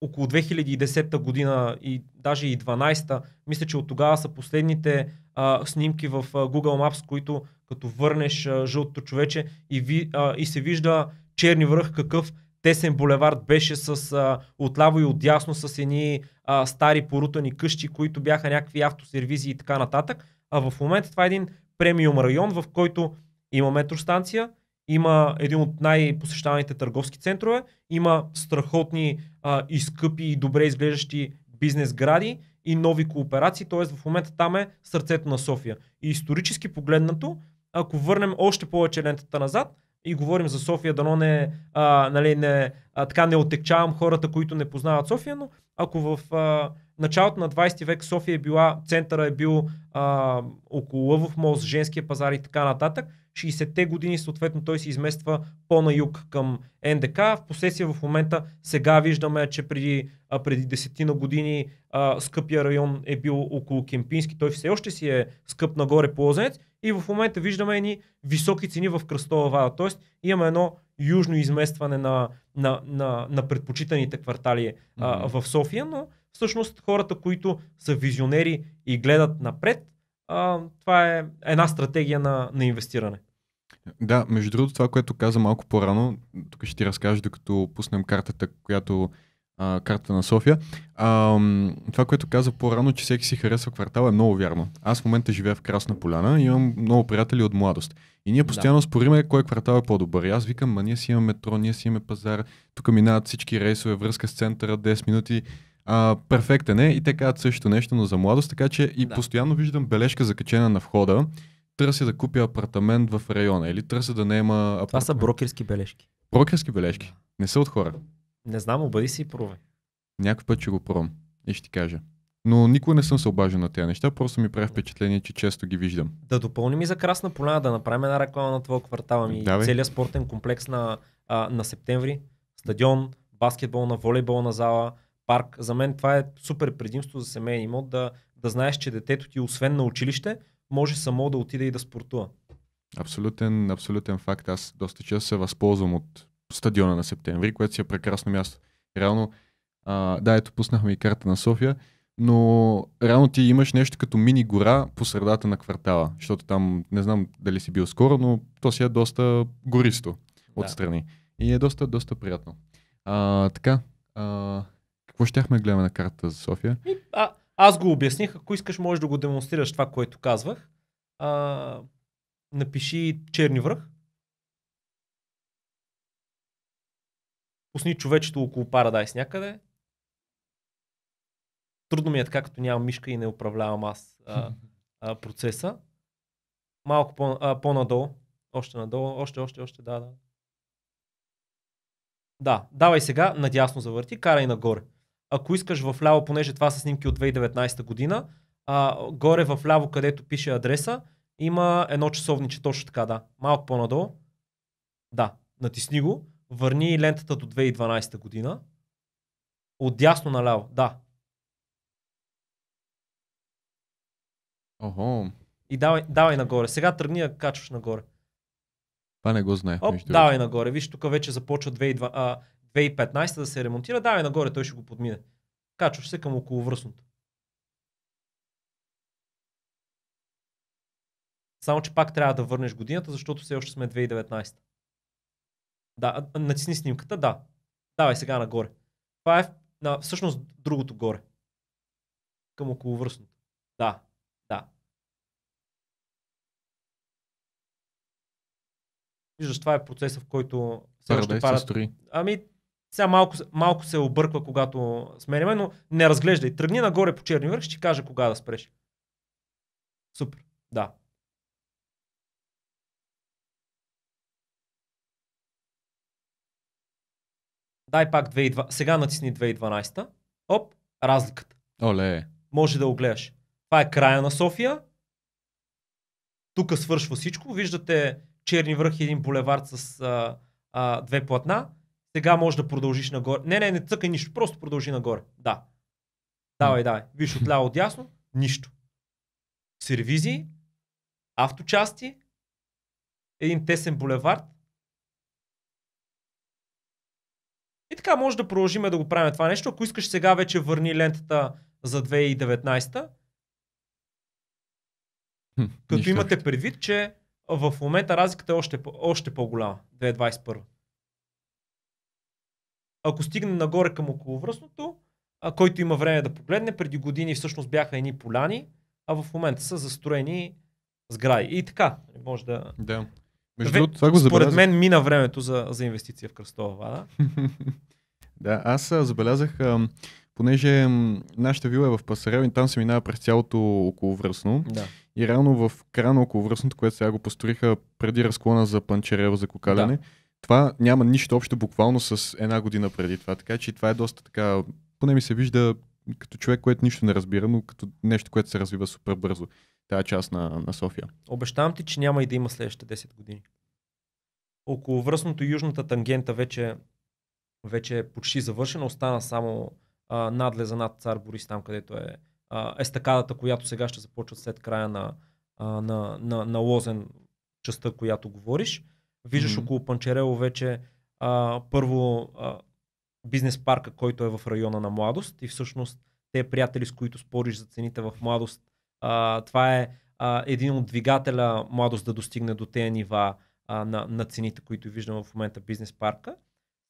около 2010 година и даже и 12 мисля, че от тогава са последните а, снимки в а, Google Maps, които като върнеш а, жълтото човече и, ви, а, и се вижда Черни връх какъв тесен булевард беше с а, отляво и отдясно с едни а, стари порутани къщи, които бяха някакви автосервизи и така нататък. А в момента това е един премиум район, в който има метростанция, има един от най-посещаваните търговски центрове, има страхотни а, и скъпи и добре изглеждащи бизнес гради и нови кооперации, т.е. в момента там е сърцето на София. И исторически погледнато, ако върнем още повече лентата назад и говорим за София, дано не, а, нали, не, а, така не отекчавам хората, които не познават София, но ако в а, началото на 20 век София е била, центъра е бил а, около Лъвов мост, женския пазар и така нататък, 60-те години съответно той се измества по-на юг към НДК. В последствие в момента сега виждаме, че преди, а, преди десетина години а, скъпия район е бил около Кемпински, той все още си е скъп нагоре по Лозенец и в момента виждаме едни високи цени в Кръстова вада. Тоест имаме едно южно изместване на, на, на, на предпочитаните квартали а, Мгм. в София, но всъщност хората, които са визионери и гледат напред, а, това е една стратегия на, на инвестиране. Да, между другото, това, което каза малко по-рано, тук ще ти разкажа, докато пуснем картата, която а, карта на София. А, това, което каза по-рано, че всеки си харесва квартал, е много вярно. Аз в момента живея в Красна поляна и имам много приятели от младост. И ние постоянно да. спориме кой квартал е по-добър. И аз викам, ма ние си имаме метро, ние си имаме пазар, тук минават всички рейсове, връзка с центъра, 10 минути. А, перфектен е и те казват също нещо, но за младост, така че и Да. постоянно виждам бележка закачена на входа, търся да купя апартамент в района или търся да наема апартамент. Това са брокерски бележки. Брокерски бележки. Не са от хора. Не знам, обади си и пробвай. Някой път ще го пробвам и ще ти кажа. Но никога не съм се обажил на тези неща, просто ми прави впечатление, че често ги виждам. Да допълним и за Красна поляна, да направим една реклама на твоя квартал. Ами Давай. целият спортен комплекс на, а, на септември, стадион, баскетболна, волейболна зала, парк. За мен това е супер предимство за семейен имот, да, да знаеш, че детето ти, освен на училище, може само да отиде и да спортува. Абсолютен, абсолютен факт. Аз доста често се възползвам от стадиона на септември, което си е прекрасно място. Реално, а, да, ето пуснахме и карта на София, но реално ти имаш нещо като мини гора по средата на квартала, защото там, не знам дали си бил скоро, но то си е доста гористо Да. отстрани. И е доста, доста приятно. А, така, а, какво щяхме да гледаме на картата за София? И, а, аз го обясних, ако искаш можеш да го демонстрираш това, което казвах. А, напиши черни връх. Пусни човечето около Парадайс някъде. Трудно ми е така, като нямам мишка и не управлявам аз а, а, процеса. Малко по, а, по-надолу. Още надолу. Още, още, още. Да, да. Да, давай сега, надясно завърти, карай нагоре. Ако искаш в ляво, понеже това са снимки от 2019 година, а, горе в ляво, където пише адреса, има едно часовниче, точно така, да. Малко по-надолу. Да, натисни го, върни лентата до 2012 година. Отдясно наляво, да. Охо, И давай, давай нагоре. Сега тръгни да качваш нагоре. това не го знаех. Оп, давай нагоре. Виж, тук вече започва 2002, а, 2015 да се ремонтира. Давай нагоре, той ще го подмине. Качваш се към околовръстното. Само, че пак трябва да върнеш годината, защото все още сме 2019. Да, натисни снимката, да. Давай сега нагоре. Това е на, всъщност другото горе. Към околовръстното. Да, да. Виждаш, това е процесът, в който се строи. Ами, сега малко, се- малко се обърква, когато сменяме, но не разглеждай. Тръгни нагоре по черни върх, ще кажа кога да спреш. Супер, да. Дай пак 2002. Сега натисни 2012. Оп, разликата. Оле, Може да го гледаш. Това е края на София. Тук свършва всичко. Виждате черни връх и един булевард с а, а, две платна. Сега може да продължиш нагоре. Не, не, не цъкай нищо. Просто продължи нагоре. Да. Давай, давай. Виж отляво от дясно. Нищо. Сервизи. Авточасти. Един тесен булевард. И така може да продължим да го правим това нещо. Ако искаш сега вече върни лентата за 2019, хм, като имате предвид, че в момента разликата е още, още по-голяма. 2021. Ако стигне нагоре към околовръстното, а, който има време да погледне, преди години всъщност бяха едни поляни, а в момента са застроени сгради. И така, може да... Да. Между Ве- другото, това го Според забелязах. мен мина времето за, за инвестиция в Кръстова вада. да, аз забелязах, а, понеже нашата вила е в Пасарел и там се минава през цялото околовръстно. Да. И реално в края на околовръстното, което сега го построиха преди разклона за панчерел за кокаляне, Да. това няма нищо общо буквално с една година преди това. Така че това е доста така, поне ми се вижда като човек, който нищо не разбира, но като нещо, което се развива супер бързо. Тая част на, на София. Обещавам ти, че няма и да има следващите 10 години. Около връзното южната тангента вече, вече е почти завършена. Остана само а, надлеза над цар Борис, там където е а, естакадата, която сега ще започва след края на, а, на, на, на Лозен, частта, която говориш. Виждаш Мгм. около Панчерело вече а, първо а, бизнес парка, който е в района на младост и всъщност те приятели, с които спориш за цените в младост, а, това е а, един от двигателя младост да достигне до тези нива а, на, на цените, които виждаме в момента бизнес парка.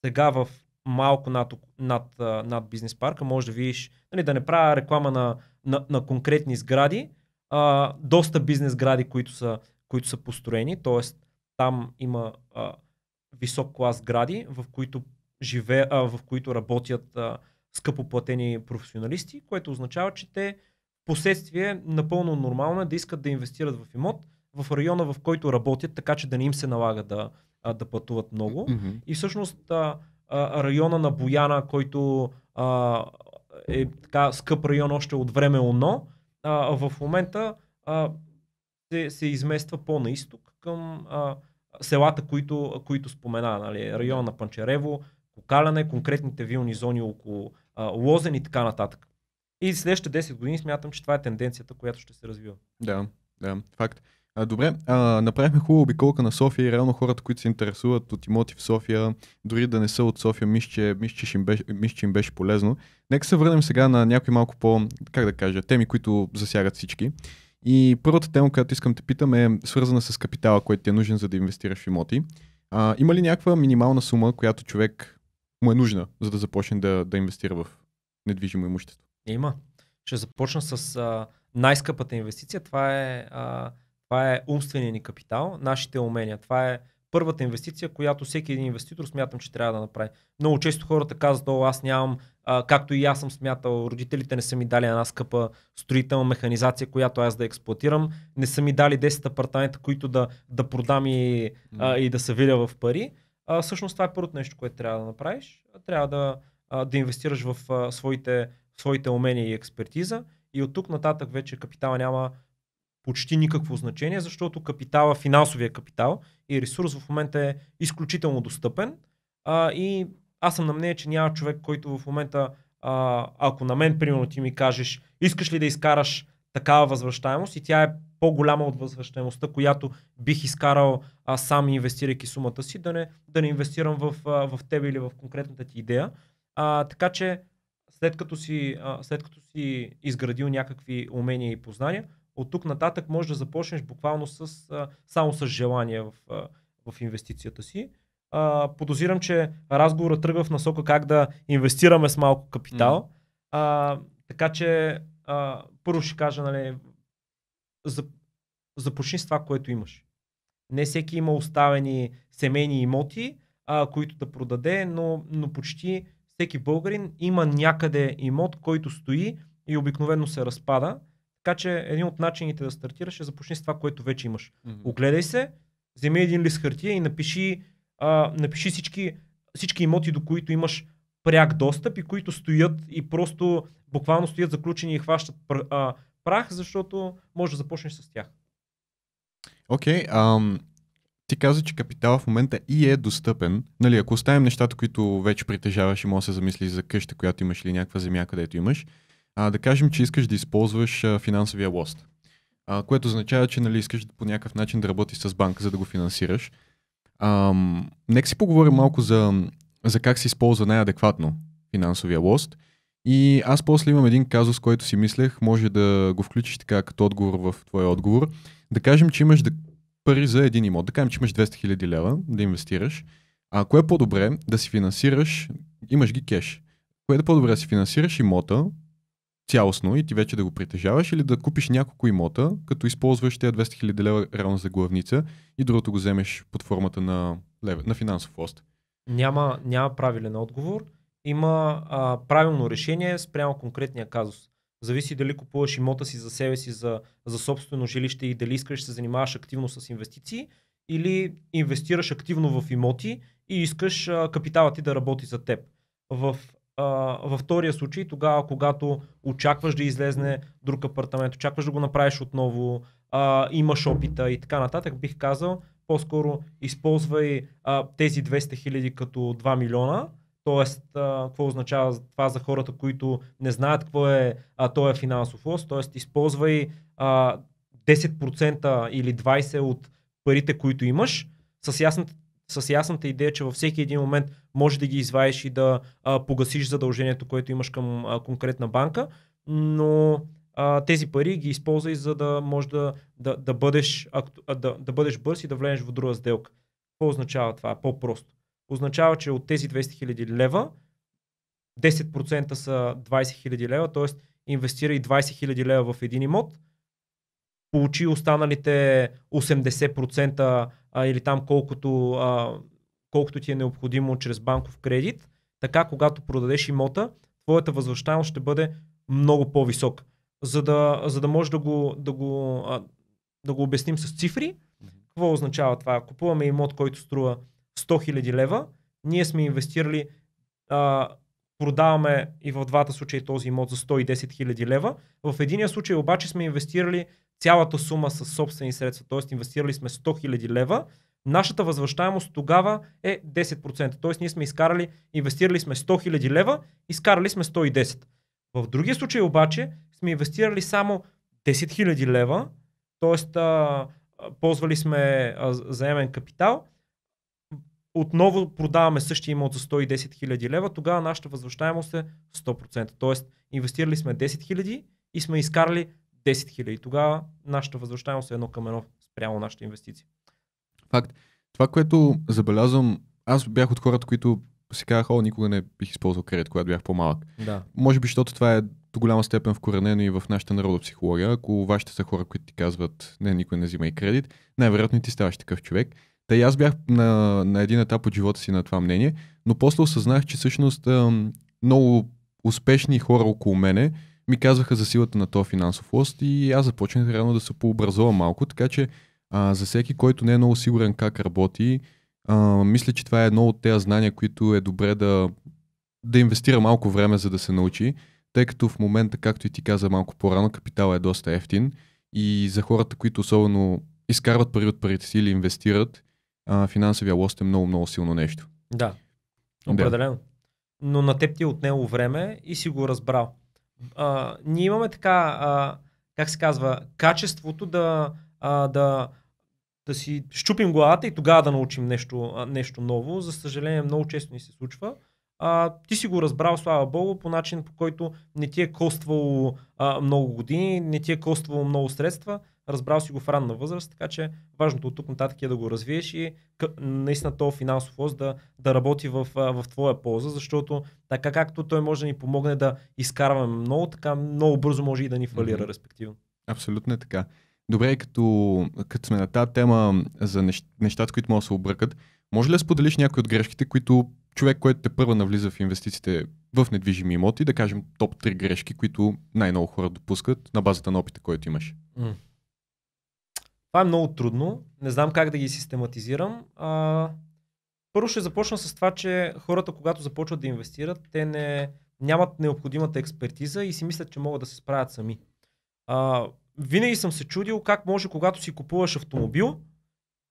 Сега в малко над, над, над бизнес парка може да видиш, нали, да не правя реклама на, на, на конкретни сгради, а, доста бизнес сгради, които са, които са построени, т.е. там има а, висок клас сгради, в които, живе, а, в които работят а, скъпо платени професионалисти, което означава, че те последствие напълно нормално е да искат да инвестират в имот в района, в който работят, така че да не им се налага да, да пътуват много. Мгм. И всъщност а, а, района на Бояна, който а, е така скъп район още от време ОНО, а, в момента а, се, се измества по-на изток към а, селата, които, които спомена, нали, района на Панчарево, Кокаляне, конкретните вилни зони около а, Лозен и така нататък. И следващите 10 години смятам, че това е тенденцията, която ще се развива. Да, да, факт. А, добре, а, направихме хубава обиколка на София и реално хората, които се интересуват от имоти в София, дори да не са от София, мисля, че, мисля, че, им беше, мисля, че им беше полезно. Нека се върнем сега на някои малко по, как да кажа, теми, които засягат всички. И първата тема, която искам да питам е свързана с капитала, който ти е нужен за да инвестираш в имоти. А, има ли някаква минимална сума, която човек му е нужна, за да започне да, да инвестира в недвижимо имущество? Има. Ще започна с а, най-скъпата инвестиция. Това е, а, това е умствения ни капитал, нашите умения. Това е първата инвестиция, която всеки един инвеститор смятам, че трябва да направи. Много често хората казват, о, аз нямам, а, както и аз съм смятал, родителите не са ми дали една скъпа строителна механизация, която аз да експлуатирам, не са ми дали 10 апартамента, които да, да продам и, а, и да се видя в пари. А, всъщност това е първото нещо, което трябва да направиш. Трябва да, а, да инвестираш в а, своите, своите умения и експертиза и от тук нататък вече капитала няма почти никакво значение, защото капитала, финансовия капитал и ресурс в момента е изключително достъпен а, и аз съм на мнение, че няма човек, който в момента, а, ако на мен, примерно, ти ми кажеш, искаш ли да изкараш такава възвръщаемост и тя е по-голяма от възвръщаемостта, която бих изкарал а, сам инвестирайки сумата си, да не, да не инвестирам в, а, в тебе или в конкретната ти идея. А, така че след като, си, а, след като си изградил някакви умения и познания, от тук нататък можеш да започнеш буквално с, а, само с желание в, а, в инвестицията си. А, подозирам, че разговорът тръгва в насока как да инвестираме с малко капитал. Mm. А, така че а, първо ще кажа, нали, за, започни с това, което имаш. Не всеки има оставени семейни имоти, а, които да продаде, но, но почти всеки българин има някъде имот, който стои и обикновено се разпада. Така че един от начините да стартираш е започни с това, което вече имаш. Mm-hmm. Огледай се, вземи един лист хартия и напиши, а, напиши всички, всички имоти, до които имаш пряк достъп и които стоят и просто буквално стоят заключени и хващат а, прах, защото може да започнеш с тях. Окей, okay, ти каза, че капитал в момента и е достъпен. Нали, ако оставим нещата, които вече притежаваш и може да се замислиш за къща, която имаш или някаква земя, където имаш, а, да кажем, че искаш да използваш а, финансовия лост, а, което означава, че нали, искаш по някакъв начин да работиш с банка, за да го финансираш. Нека си поговорим малко за, за как се използва най-адекватно финансовия лост. И аз после имам един казус, който си мислех, може да го включиш така като отговор в твоя отговор. Да кажем, че имаш да, пари за един имот. Да кажем, че имаш 200 000 лева да инвестираш. А кое е по-добре да си финансираш, имаш ги кеш. Кое е по-добре да си финансираш имота цялостно и ти вече да го притежаваш или да купиш няколко имота, като използваш тези 200 000 лева реално за главница и другото го вземеш под формата на, лев, на финансов лост? Няма, няма правилен отговор. Има а, правилно решение спрямо конкретния казус. Зависи дали купуваш имота си за себе си, за, за собствено жилище и дали искаш да се занимаваш активно с инвестиции или инвестираш активно в имоти и искаш а, капиталът ти да работи за теб. В, във втория случай, тогава когато очакваш да излезне друг апартамент, очакваш да го направиш отново, а, имаш опита и така нататък, бих казал, по-скоро използвай а, тези 200 хиляди като 2 милиона, Тоест, какво означава това за хората, които не знаят какво е този е финансов лост? Тоест, използвай а, 10% или 20% от парите, които имаш, с ясната, с ясната идея, че във всеки един момент може да ги извадиш и да а, погасиш задължението, което имаш към а, конкретна банка, но а, тези пари ги използвай, за да може да, да, да, бъдеш, да, да бъдеш бърз и да влезеш в друга сделка. Какво означава това? По-просто означава, че от тези 200 000 лева, 10% са 20 000 лева, т.е. инвестирай 20 000 лева в един имот, получи останалите 80% а, или там колкото, а, колкото ти е необходимо чрез банков кредит, така когато продадеш имота, твоята възвръщаемост ще бъде много по-висока. За да, за да може да го, да, го, а, да го обясним с цифри, какво означава това? Купуваме имот, който струва 100 000 лева, ние сме инвестирали, а, продаваме и в двата случая този имот за 110 000 лева. В единия случай обаче сме инвестирали цялата сума с собствени средства, т.е. инвестирали сме 100 000 лева. Нашата възвръщаемост тогава е 10%. Т.е. ние сме изкарали, инвестирали сме 100 000 лева, изкарали сме 110. В другия случай обаче сме инвестирали само 10 000 лева, т.е. ползвали сме заемен капитал отново продаваме същия имот за 110 000 лева, тогава нашата възвръщаемост е 100%. Тоест, инвестирали сме 10 000 и сме изкарали 10 000. Тогава нашата възвръщаемост е едно към едно спрямо нашата инвестиция. Факт. Това, което забелязвам, аз бях от хората, които си казаха, о, никога не бих използвал кредит, когато бях по-малък. Да. Може би, защото това е до голяма степен вкоренено и в нашата народопсихология. Ако вашите са хора, които ти казват, не, никой не взима и кредит, най-вероятно и ти ставаш такъв човек. Та и аз бях на, на един етап от живота си на това мнение, но после осъзнах, че всъщност много успешни хора около мене ми казваха за силата на този финансов лост и аз започнах реално да се пообразувам малко, така че а, за всеки, който не е много сигурен как работи, а, мисля, че това е едно от тези знания, които е добре да, да инвестира малко време, за да се научи. тъй като в момента, както и ти каза малко по-рано, капитал е доста ефтин и за хората, които особено изкарват пари от парите си или инвестират, а, финансовия лост е много, много силно нещо. Да, определено. Да. Но на теб ти е отнело време и си го разбрал. А, ние имаме така, а, как се казва, качеството да, а, да, да си щупим главата и тогава да научим нещо, нещо ново. За съжаление, много често ни се случва. А, ти си го разбрал, слава богу, по начин по който не ти е коствало а, много години, не ти е коствало много средства, разбрал си го в ранна възраст, така че важното от тук нататък е да го развиеш и наистина този финансов лост да, да работи в, в твоя полза, защото така както той може да ни помогне да изкарваме много, така много бързо може и да ни фалира, mm-hmm. респективно. Абсолютно е така. Добре, като, като сме на тази тема за нещата, които могат да се обръкат, може ли да споделиш някои от грешките, които човек, който те първа навлиза в инвестициите в недвижими имоти, да кажем топ 3 грешки, които най-много хора допускат на базата на опита, който имаш? Mm. Това е много трудно. Не знам как да ги систематизирам. А, първо ще започна с това, че хората, когато започват да инвестират, те не, нямат необходимата експертиза и си мислят, че могат да се справят сами. А, винаги съм се чудил как може, когато си купуваш автомобил,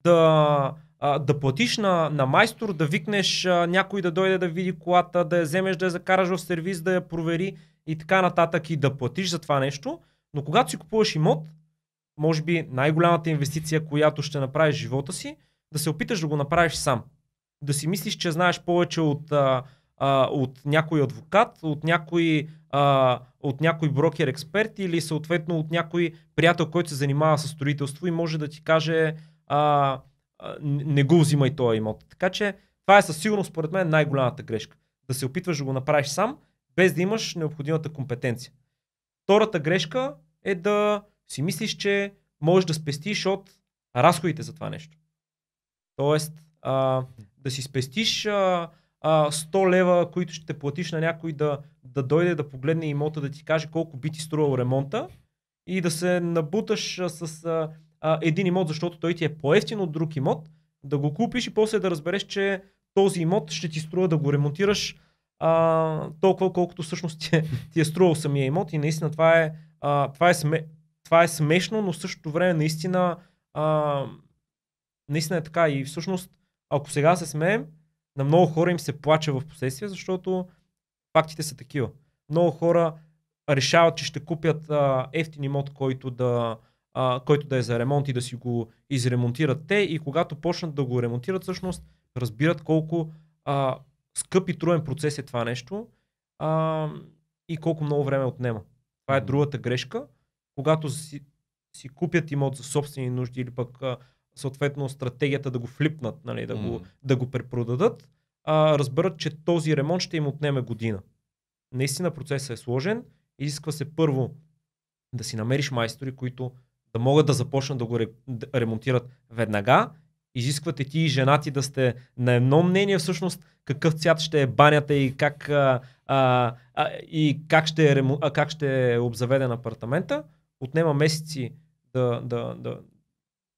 да, а, да платиш на, на майстор, да викнеш а, някой да дойде да види колата, да я вземеш, да я закараш в сервис, да я провери и така нататък и да платиш за това нещо. Но когато си купуваш имот, може би най-голямата инвестиция, която ще направиш живота си, да се опиташ да го направиш сам. Да си мислиш, че знаеш повече от, а, а, от някой адвокат, от някой, а, от някой брокер експерт или съответно от някой приятел, който се занимава с строителство и може да ти каже а, а, не го взимай този имот. Така че това е със сигурност според мен най-голямата грешка. Да се опитваш да го направиш сам, без да имаш необходимата компетенция. Втората грешка е да си мислиш, че можеш да спестиш от разходите за това нещо. Тоест, а, да си спестиш а, а, 100 лева, които ще платиш на някой да, да дойде да погледне имота, да ти каже колко би ти струвал ремонта и да се набуташ а, с а, а, един имот, защото той ти е по-ефтин от друг имот, да го купиш и после да разбереш, че този имот ще ти струва да го ремонтираш а, толкова, колкото всъщност ти е, ти е струвал самия имот и наистина това е, а, това е това е смешно, но в същото време наистина, а, наистина е така. И всъщност, ако сега се смеем, на много хора им се плаче в последствие, защото фактите са такива. Много хора решават, че ще купят а, ефтин имот, който да, а, който да е за ремонт и да си го изремонтират те и когато почнат да го ремонтират, всъщност разбират колко а, скъп и труен процес е това нещо а, и колко много време отнема. Това е другата грешка когато си, си купят имот за собствени нужди или пък а, съответно стратегията да го флипнат, нали, да, mm. го, да го препродадат, а, разберат, че този ремонт ще им отнеме година. Наистина процесът е сложен. Изисква се първо да си намериш майстори, които да могат да започнат да го ремонтират веднага. Изисквате ти и жена ти да сте на едно мнение всъщност какъв цвят ще е банята и как, а, а, и как, ще, е, а, как ще е обзаведен апартамента отнема месеци да, да, да,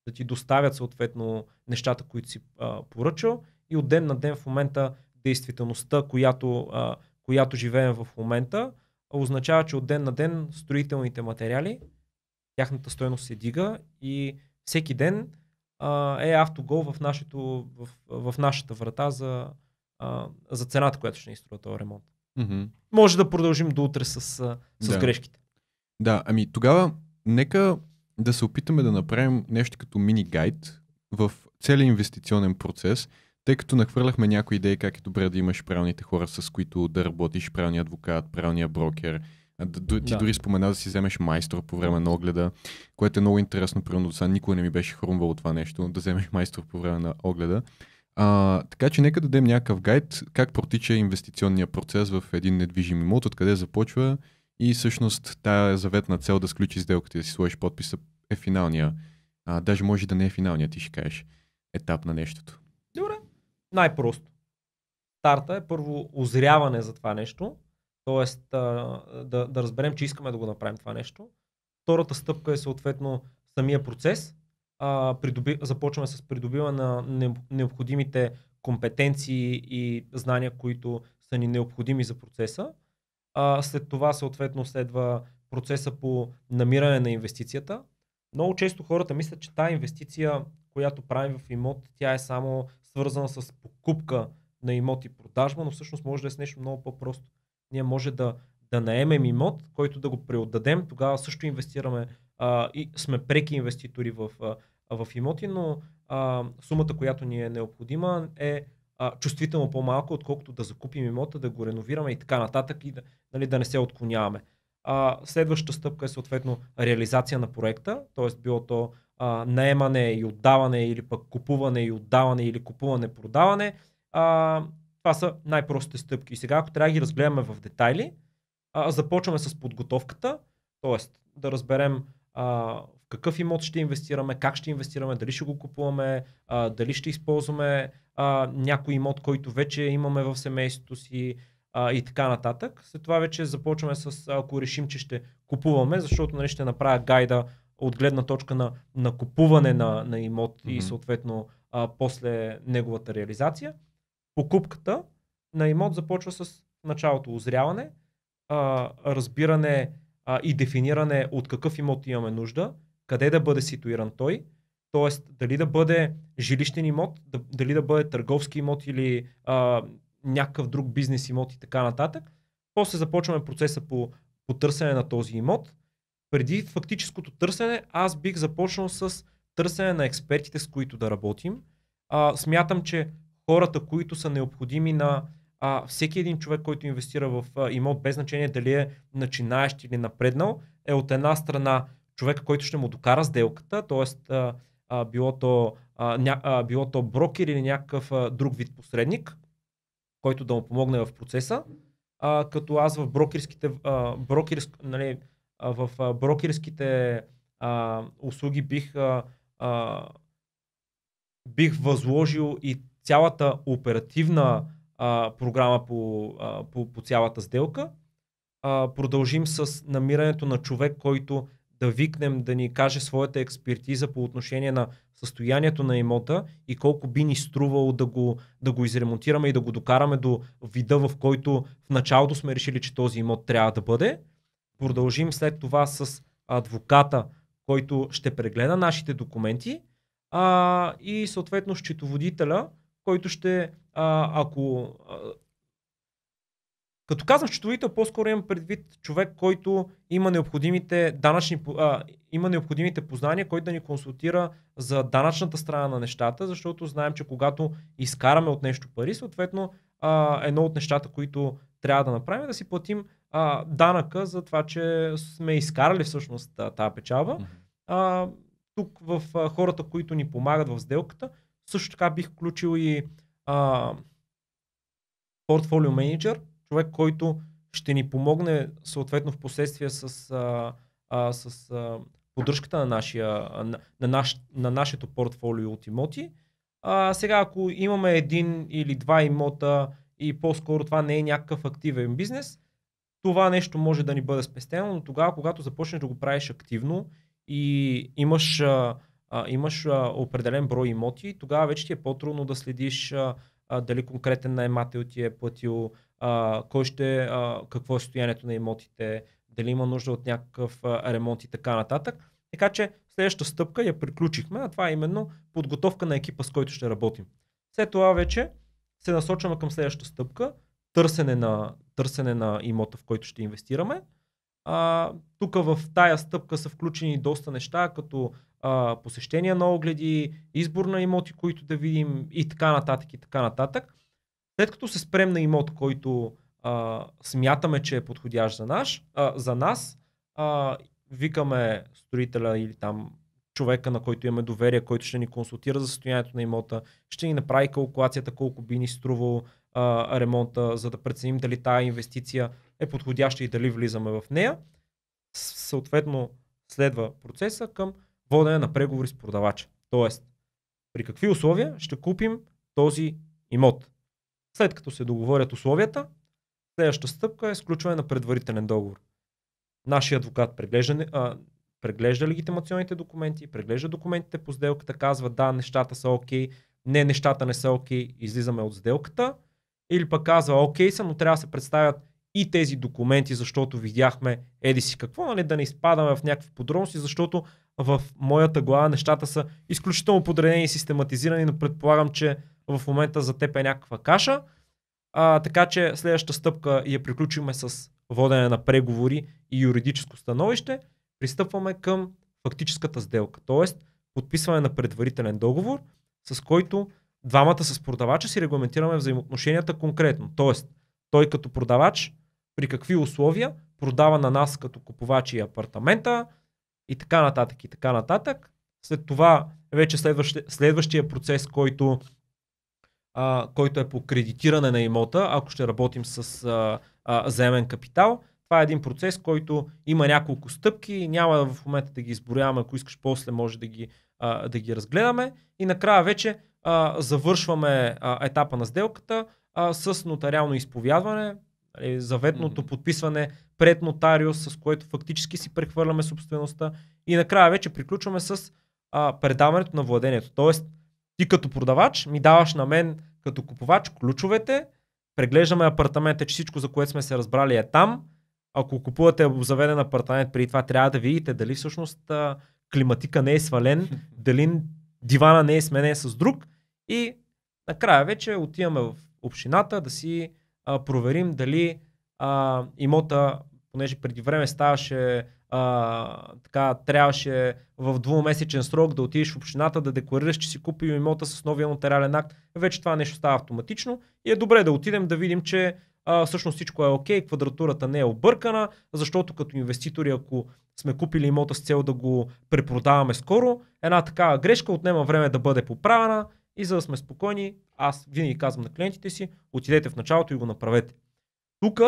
да ти доставят съответно нещата, които си а, поръчал и от ден на ден в момента действителността, която, а, която живеем в момента, означава, че от ден на ден строителните материали, тяхната стоеност се дига и всеки ден а, е автогол в, нашето, в, в нашата врата за, а, за цената, която ще ни струва този ремонт. Mm-hmm. Може да продължим до утре с, с да. грешките. Да, ами тогава нека да се опитаме да направим нещо като мини гайд в целия инвестиционен процес, тъй като нахвърляхме някои идеи как е добре да имаш правилните хора, с които да работиш, правилния адвокат, правилния брокер. Ти да. дори спомена да си вземеш майстор по време на огледа, което е много интересно. Примерно сега никога не ми беше хрумвало това нещо, да вземеш майстор по време на огледа. А, така че нека да дадем някакъв гайд как протича инвестиционния процес в един недвижим имот, откъде започва и всъщност тая заветна цел да сключи сделката и да си сложиш подписа е финалния. А, даже може да не е финалния, ти ще кажеш етап на нещото. Добре. Най-просто. Старта е първо озряване за това нещо, т.е. Да, да разберем, че искаме да го направим това нещо. Втората стъпка е съответно самия процес. А, придоби, започваме с придобиване на необходимите компетенции и знания, които са ни необходими за процеса. А, след това съответно следва процеса по намиране на инвестицията. Много често хората мислят, че тази инвестиция, която правим в имот, тя е само свързана с покупка на имот и продажба, но всъщност може да е с нещо много по-просто. Ние може да, да наемем имот, който да го преотдадем, тогава също инвестираме а, и сме преки инвеститори в, а, в имоти, но а, сумата, която ни е необходима е а, чувствително по-малко, отколкото да закупим имота, да го реновираме и така нататък и да, нали, да не се отклоняваме. А, следващата стъпка е съответно реализация на проекта, т.е. било то а, наемане и отдаване или пък купуване и отдаване или купуване-продаване. Това са най-простите стъпки. И сега, ако трябва да ги разгледаме в детайли, а, започваме с подготовката, т.е. да разберем а, какъв имот ще инвестираме, как ще инвестираме, дали ще го купуваме, а, дали ще използваме а, някой имот, който вече имаме в семейството си а, и така нататък. След това вече започваме с, ако решим, че ще купуваме, защото нали, ще направя гайда от гледна точка на, на купуване на, на имот mm-hmm. и съответно а, после неговата реализация. Покупката на имот започва с началото озряване, а, разбиране а, и дефиниране от какъв имот имаме нужда, къде да бъде ситуиран той, т.е. дали да бъде жилищен имот, дали да бъде търговски имот или а, някакъв друг бизнес имот и така нататък. После започваме процеса по, по търсене на този имот. Преди фактическото търсене, аз бих започнал с търсене на експертите, с които да работим. А, смятам, че хората, които са необходими на а, всеки един човек, който инвестира в а, имот, без значение дали е начинаещ или напреднал, е от една страна човека, който ще му докара сделката, т.е. било, то, било то брокер или някакъв друг вид посредник, който да му помогне в процеса, като аз в брокерските, брокерск, нали, в брокерските услуги бих, бих възложил и цялата оперативна програма по, по, по цялата сделка. Продължим с намирането на човек, който да викнем да ни каже своята експертиза по отношение на състоянието на имота и колко би ни струвало да го, да го изремонтираме и да го докараме до вида, в който в началото сме решили, че този имот трябва да бъде. Продължим след това с адвоката, който ще прегледа нашите документи а, и съответно счетоводителя, който ще, а, ако а, като казвам счетоводител, по-скоро имам предвид човек, който има необходимите данъчни, а, има необходимите познания, който да ни консултира за данъчната страна на нещата, защото знаем, че когато изкараме от нещо пари, съответно а, едно от нещата, които трябва да направим е да си платим а, данъка за това, че сме изкарали всъщност тази печалба. А, тук в а, хората, които ни помагат в сделката, също така бих включил и а, портфолио менеджер, човек, който ще ни помогне съответно в последствие с, а, а, с а, поддръжката на, нашия, на, на, наш, на нашето портфолио от имоти. А, сега, ако имаме един или два имота и по-скоро това не е някакъв активен бизнес, това нещо може да ни бъде спестено, но тогава, когато започнеш да го правиш активно и имаш, а, имаш а, определен брой имоти, тогава вече ти е по-трудно да следиш а, а, дали конкретен наемател ти е платил кой ще, а, какво е състоянието на имотите, дали има нужда от някакъв а, ремонт и така нататък. Така че следващата стъпка я приключихме, а това е именно подготовка на екипа, с който ще работим. След това вече се насочваме към следващата стъпка, търсене на, търсене на имота, в който ще инвестираме. Тук в тая стъпка са включени доста неща, като а, посещения на огледи, избор на имоти, които да видим и така нататък и така нататък. След като се спрем на имот, който а, смятаме, че е подходящ за, наш, а, за нас, а, викаме строителя или там човека, на който имаме доверие, който ще ни консултира за състоянието на имота, ще ни направи калкулацията колко би ни струвал а, ремонта, за да преценим дали тази инвестиция е подходяща и дали влизаме в нея. Съответно, следва процеса към водене на преговори с продавача. Тоест, при какви условия ще купим този имот. След като се договорят условията, следващата стъпка е сключване на предварителен договор. Нашия адвокат преглежда, а, преглежда легитимационните документи, преглежда документите по сделката, казва да, нещата са окей, не, нещата не са окей, излизаме от сделката. Или пък казва окей са, но трябва да се представят и тези документи, защото видяхме еди си какво, нали, да не изпадаме в някакви подробности, защото в моята глава нещата са изключително подредени и систематизирани, но предполагам, че в момента за теб е някаква каша. А, така че следващата стъпка я приключиме с водене на преговори и юридическо становище. Пристъпваме към фактическата сделка, т.е. подписване на предварителен договор, с който двамата с продавача си регламентираме взаимоотношенията конкретно. Т.е. той като продавач при какви условия продава на нас като купувачи апартамента и така нататък и така нататък. След това вече следващия, следващия процес, който, а, който е по кредитиране на имота, ако ще работим с а, а, заемен капитал, това е един процес, който има няколко стъпки, няма в момента да ги изборяваме, ако искаш после може да ги, а, да ги разгледаме. И накрая вече а, завършваме а, етапа на сделката а, с нотариално изповядване, нали, заветното mm-hmm. подписване пред нотариус, с което фактически си прехвърляме собствеността. И накрая вече приключваме с а, предаването на владението. Тоест, ти като продавач ми даваш на мен като купувач ключовете, преглеждаме апартамента, че всичко, за което сме се разбрали е там. Ако купувате заведен апартамент, преди това трябва да видите дали всъщност а, климатика не е свален, дали дивана не е сменен с друг и накрая вече отиваме в общината да си а, проверим дали а, имота, понеже преди време ставаше а, така, трябваше в двумесечен срок да отидеш в общината да декларираш, че си купил имота с новия нотариален акт. Вече това нещо става автоматично и е добре да отидем да видим, че а, всъщност всичко е окей, квадратурата не е объркана, защото като инвеститори, ако сме купили имота с цел да го препродаваме скоро, една такава грешка отнема време да бъде поправена и за да сме спокойни, аз винаги казвам на клиентите си, отидете в началото и го направете. Тук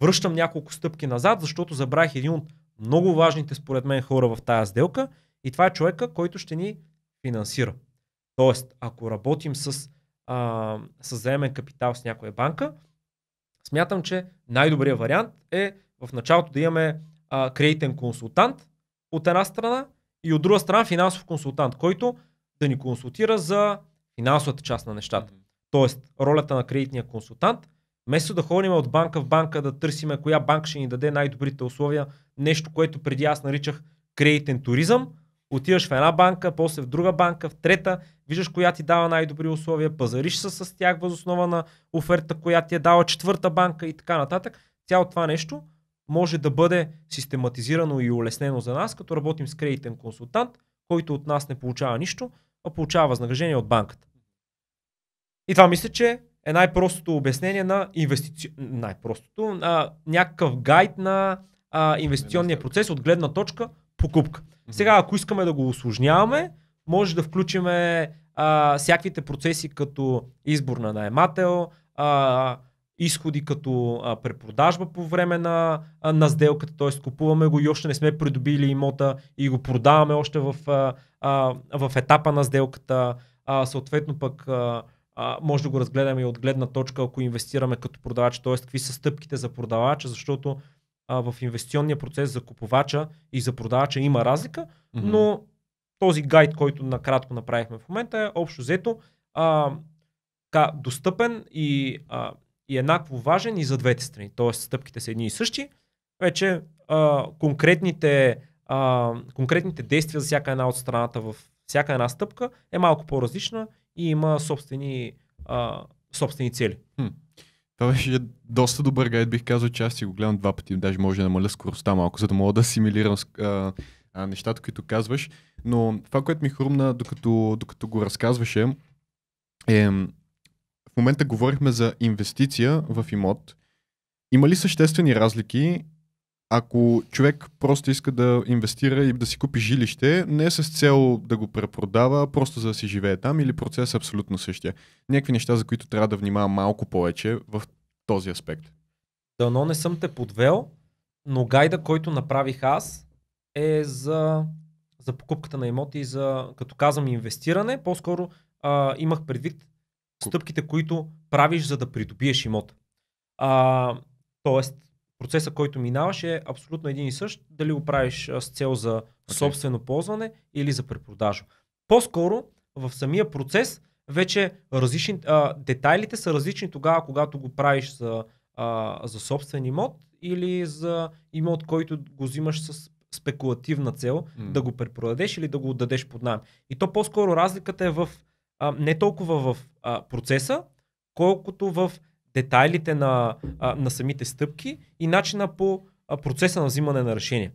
връщам няколко стъпки назад, защото забравих един от много важните според мен хора в тази сделка и това е човека, който ще ни финансира. Тоест, ако работим с, а, с заемен капитал с някоя банка, смятам, че най-добрият вариант е в началото да имаме а, кредитен консултант от една страна и от друга страна финансов консултант, който да ни консултира за финансовата част на нещата. Тоест, ролята на кредитния консултант, вместо да ходим от банка в банка да търсиме коя банка ще ни даде най-добрите условия, нещо, което преди аз наричах кредитен туризъм, отиваш в една банка, после в друга банка, в трета, виждаш коя ти дава най-добри условия, пазариш се с тях възоснова на оферта, която ти е дала четвърта банка и така нататък. Цялото това нещо може да бъде систематизирано и улеснено за нас, като работим с кредитен консултант, който от нас не получава нищо, а получава възнаграждение от банката. И това мисля, че е най-простото обяснение на инвестиции. Най-простото, а, някакъв гайд на а, инвестиционния процес от гледна точка покупка. Сега, ако искаме да го осложняваме, може да включиме а, всякаквите процеси като избор на наемател, а, изходи като а, препродажба по време на, а, на сделката, т.е. купуваме го и още не сме придобили имота и го продаваме още в, а, а, в етапа на сделката. А, съответно пък а, а, може да го разгледаме и от гледна точка, ако инвестираме като продавач, т.е. какви са стъпките за продавача, защото а, в инвестиционния процес за купувача и за продавача има разлика, mm-hmm. но този гайд, който накратко направихме в момента е общо взето а, ка, достъпен и а, и еднакво важен и за двете страни. Тоест стъпките са едни и същи. Вече а, конкретните, а, конкретните действия за всяка една от страната в всяка една стъпка е малко по-различна и има собствени, а, собствени цели. Хм. Това беше доста добър гайд, бих казал, че аз си го гледам два пъти, даже може да намаля скоростта малко, за да мога да асимилирам а, а, нещата, които казваш. Но това, което ми хрумна, докато, докато го разказваше, е в момента говорихме за инвестиция в имот. Има ли съществени разлики, ако човек просто иска да инвестира и да си купи жилище, не е с цел да го препродава, просто за да си живее там или процес е абсолютно същия? Някакви неща, за които трябва да внимавам малко повече в този аспект. Дано не съм те подвел, но гайда, който направих аз, е за, за покупката на имоти и за, като казвам, инвестиране. По-скоро а, имах предвид стъпките, които правиш, за да придобиеш имота. А, тоест, процесът, който минаваш е абсолютно един и същ, дали го правиш с цел за okay. собствено ползване или за препродажа. По-скоро в самия процес вече различни, а, детайлите са различни тогава, когато го правиш за а, за собствен имот или за имот, който го взимаш с спекулативна цел М. да го препродадеш или да го отдадеш под найем. И то по-скоро разликата е в а, не толкова в а, процеса, колкото в детайлите на, на самите стъпки и начина по процеса на взимане на решение.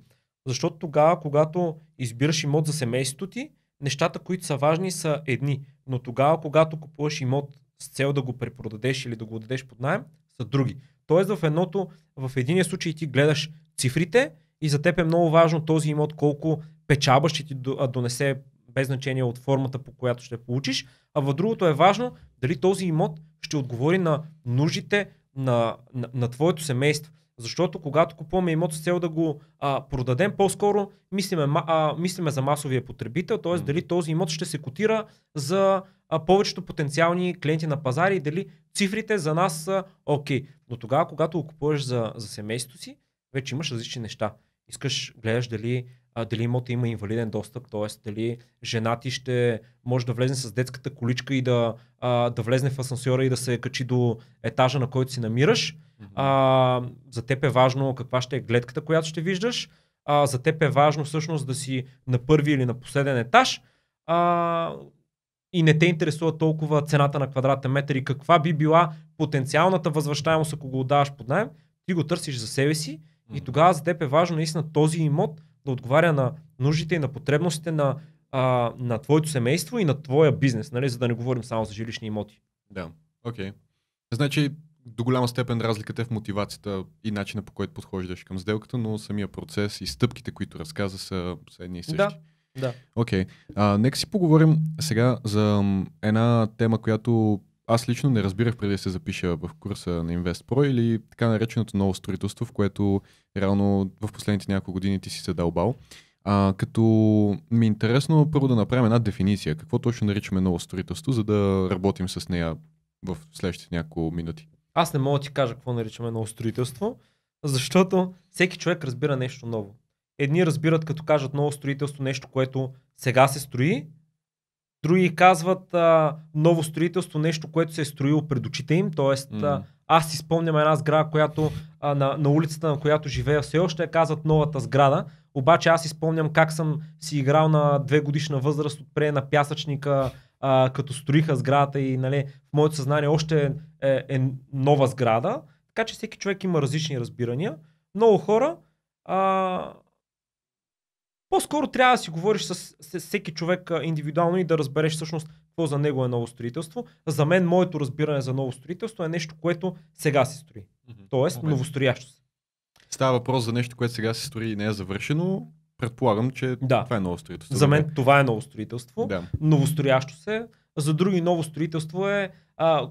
Защото тогава, когато избираш имот за семейството ти, нещата, които са важни, са едни. Но тогава, когато купуваш имот с цел да го препродадеш или да го отдадеш под найем, са други. Тоест в едното, в единия случай ти гледаш цифрите и за теб е много важно този имот колко печалба ще ти донесе без значение от формата по която ще получиш, а в другото е важно дали този имот ще отговори на нуждите на, на, на твоето семейство. Защото когато купуваме имот с цел да го а, продадем, по-скоро мислиме, а, мислиме за масовия потребител, т.е. М. дали този имот ще се котира за а, повечето потенциални клиенти на пазари и дали цифрите за нас са окей. Но тогава, когато го купуваш за, за семейството си, вече имаш различни неща. Искаш, гледаш дали, а, дали имота има инвалиден достъп, т.е. дали жена ти ще може да влезе с детската количка и да, а, да влезне в асансьора и да се качи до етажа, на който си намираш. А, за теб е важно каква ще е гледката, която ще виждаш. А, за теб е важно всъщност да си на първи или на последен етаж. А, и не те интересува толкова цената на квадратен метър и каква би била потенциалната възвръщаемост, ако го отдаваш под найем. Ти го търсиш за себе си и тогава за теб е важно наистина този имот да отговаря на нуждите и на потребностите на, а, на твоето семейство и на твоя бизнес, нали? за да не говорим само за жилищни имоти. Да, окей. Значи, до голяма степен разликата е в мотивацията и начина по който подхождаш към сделката, но самия процес и стъпките, които разказа, са, са едни и същи. Да. Да. Окей. А, нека си поговорим сега за една тема, която аз лично не разбирах преди да се запиша в курса на InvestPro или така нареченото ново строителство, в което реално в последните няколко години ти си се дълбал. А, като ми е интересно първо да направим една дефиниция. Какво точно наричаме ново строителство, за да работим с нея в следващите няколко минути. Аз не мога да ти кажа какво наричаме ново строителство, защото всеки човек разбира нещо ново. Едни разбират като кажат ново строителство нещо, което сега се строи, други казват а, ново строителство нещо, което се е строило пред очите им. М. А, аз си спомням една сграда, която а, на, на улицата, на която живея все още, казват новата сграда, обаче аз си спомням как съм си играл на две годишна възраст отпре на пясъчника, а, като строиха сградата и нали, в моето съзнание още е, е нова сграда, така че всеки човек има различни разбирания. Много хора а, по-скоро трябва да си говориш с, с всеки човек индивидуално и да разбереш всъщност какво за него е ново строителство. За мен моето разбиране за ново строителство е нещо, което сега се строи. Тоест Добре. новостроящо се. Става въпрос за нещо, което сега се строи и не е завършено. Предполагам, че Да. това е ново строителство. За мен това е ново строителство. Да. новостроящо се. За други ново строителство е а,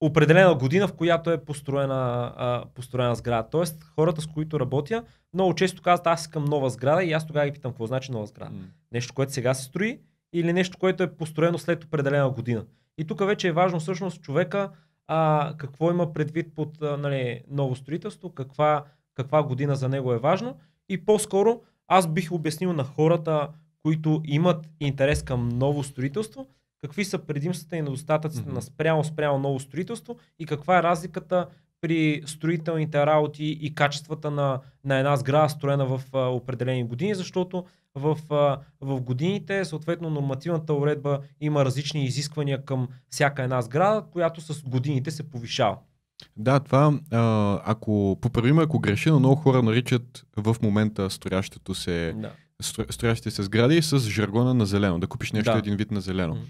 определена година, в която е построена, а, построена сграда. Тоест, хората, с които работя, много често казват, аз искам нова сграда и аз тогава ги питам, какво значи нова сграда? М. Нещо, което сега се строи или нещо, което е построено след определена година. И тук вече е важно всъщност човека а, какво има предвид под а, нали, ново строителство, каква, каква година за него е важно и по-скоро аз бих обяснил на хората, които имат интерес към ново строителство, какви са предимствата и недостатъците Мгм. на спрямо спрямо ново строителство и каква е разликата при строителните работи и качествата на, на една сграда, строена в а, определени години, защото в, а, в годините, съответно, нормативната уредба има различни изисквания към всяка една сграда, която с годините се повишава. Да, това, а, ако поправим, ако греша, но много хора наричат в момента строящото се, Да. стро- строящите се сгради с жаргона на зелено, да купиш нещо Да. един вид на зелено. М.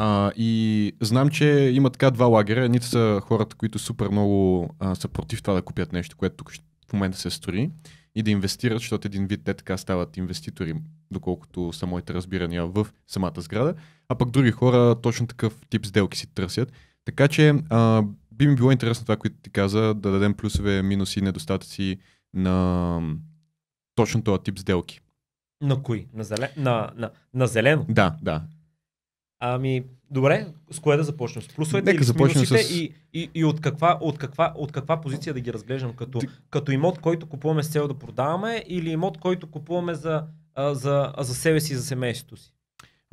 А, и знам, че има така два лагера. Едните са хората, които супер много а, са против това да купят нещо, което тук в момента се строи и да инвестират, защото един вид те така стават инвеститори, доколкото са моите разбирания в самата сграда, а пък други хора точно такъв тип сделки си търсят. Така че а, би ми било интересно това, което ти каза, да дадем плюсове, минуси, недостатъци на точно този тип сделки. На кои? На, зеле... на, на, на зелено? Да, да. Ами, добре, с кое да започнем? С плюсовете Нека или с минусите с- и, и, и от, каква, от, каква, от каква позиция да ги разглеждам? Като, Ти- като имот, който купуваме с цел да продаваме или имот, който купуваме за, за, за себе си и за семейството си?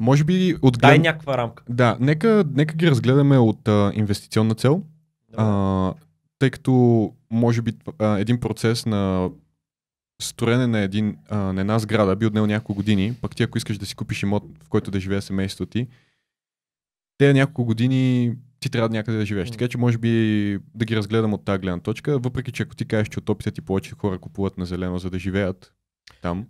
Може би от Дай глед- някаква рамка. Да, нека, нека ги разгледаме от а, инвестиционна цел. А, тъй като може би а, един процес на строене на, един, а, на една сграда би отнел няколко години, пък ти ако искаш да си купиш имот, в който да живее семейството ти, те няколко години ти трябва някъде да живееш. Така че може би да ги разгледам от тази гледна точка, въпреки че ако ти кажеш, че от опита ти повече хора купуват на зелено, за да живеят там.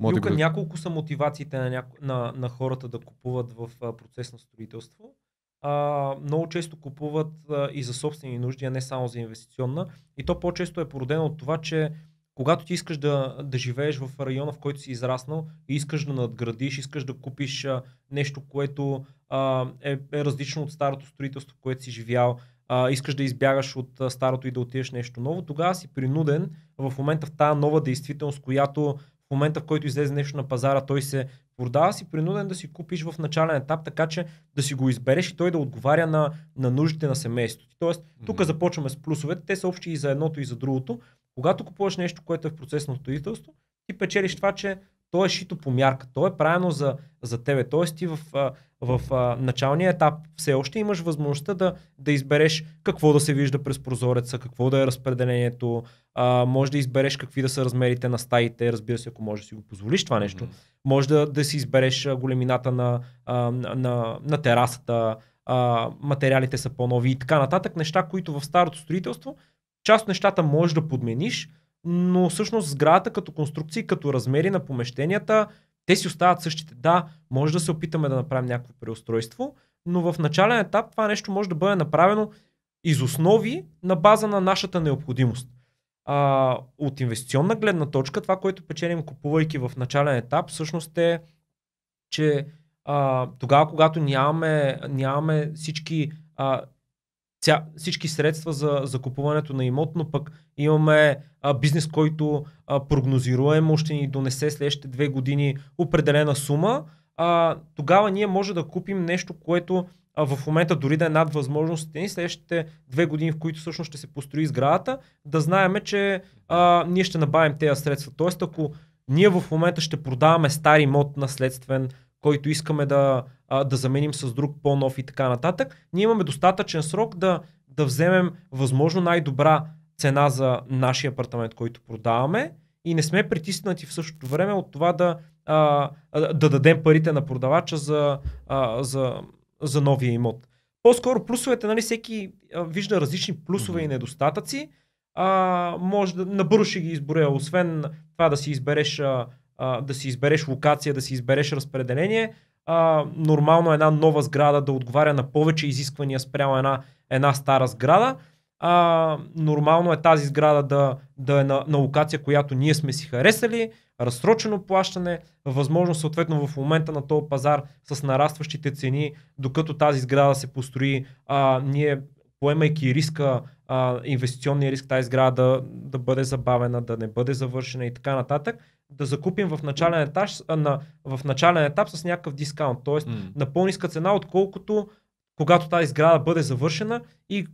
Може Юка, да... няколко са мотивациите на, няко... на, на хората да купуват в а, процес на строителство. А, много често купуват а, и за собствени нужди, а не само за инвестиционна. И то по-често е породено от това, че когато ти искаш да, да живееш в района, в който си израснал и искаш да надградиш, искаш да купиш а, нещо, което а, е, е различно от старото строителство, което си живял, а, искаш да избягаш от а, старото и да отидеш нещо ново, тогава си принуден в момента в тази нова действителност, която в момента в който излезе нещо на пазара, той се продава, си принуден да си купиш в начален етап, така че да си го избереш и той да отговаря на, на нуждите на семейството. Тоест, тук започваме с плюсовете, те са общи и за едното и за другото, когато купуваш нещо, което е в процес на строителство, ти печелиш това, че то е шито по мярка, то е правено за, за тебе. Тоест ти в, в, в началния етап все още имаш възможността да, да избереш какво да се вижда през прозореца, какво да е разпределението, а, може да избереш какви да са размерите на стаите, разбира се, ако може да си го позволиш това нещо. Mm-hmm. Може да, да си избереш големината на, на, на, на терасата, а, материалите са по-нови и така нататък. Неща, които в старото строителство част от нещата можеш да подмениш, но всъщност сградата като конструкции, като размери на помещенията, те си остават същите. Да, може да се опитаме да направим някакво преустройство, но в начален етап това нещо може да бъде направено из основи на база на нашата необходимост. А, от инвестиционна гледна точка, това, което печелим купувайки в начален етап, всъщност е, че а, тогава, когато нямаме, нямаме всички а, ця, всички средства за, за купуването на имот, но пък имаме а, бизнес, който а, прогнозируемо ще ни донесе следващите две години определена сума, а, тогава ние може да купим нещо, което в момента дори да е над възможностите ни, следващите две години, в които всъщност ще се построи сградата, да знаем, че а, ние ще набавим тези средства. Тоест, ако ние в момента ще продаваме стари имот наследствен, който искаме да, а, да заменим с друг по-нов и така нататък, ние имаме достатъчен срок да, да вземем възможно най-добра цена за нашия апартамент, който продаваме и не сме притиснати в същото време от това да, а, да дадем парите на продавача за, а, за, за новия имот. По-скоро плюсовете, нали, всеки а, вижда различни плюсове mm-hmm. и недостатъци. А, може да набързо ще ги изборя, освен това да си избереш а, а, да си избереш локация, да си избереш разпределение. А, нормално е една нова сграда да отговаря на повече изисквания спрямо една, една стара сграда. А, нормално е тази сграда да, да е на, на локация, която ние сме си харесали, разсрочено плащане, възможно съответно в момента на този пазар с нарастващите цени, докато тази сграда се построи, а, ние поемайки риска, а, инвестиционния риск тази сграда да, да бъде забавена, да не бъде завършена и така нататък, да закупим в начален, етаж, а, на, в начален етап с някакъв дискаунт, т.е. Mm. на по-ниска цена, отколкото когато тази сграда бъде завършена и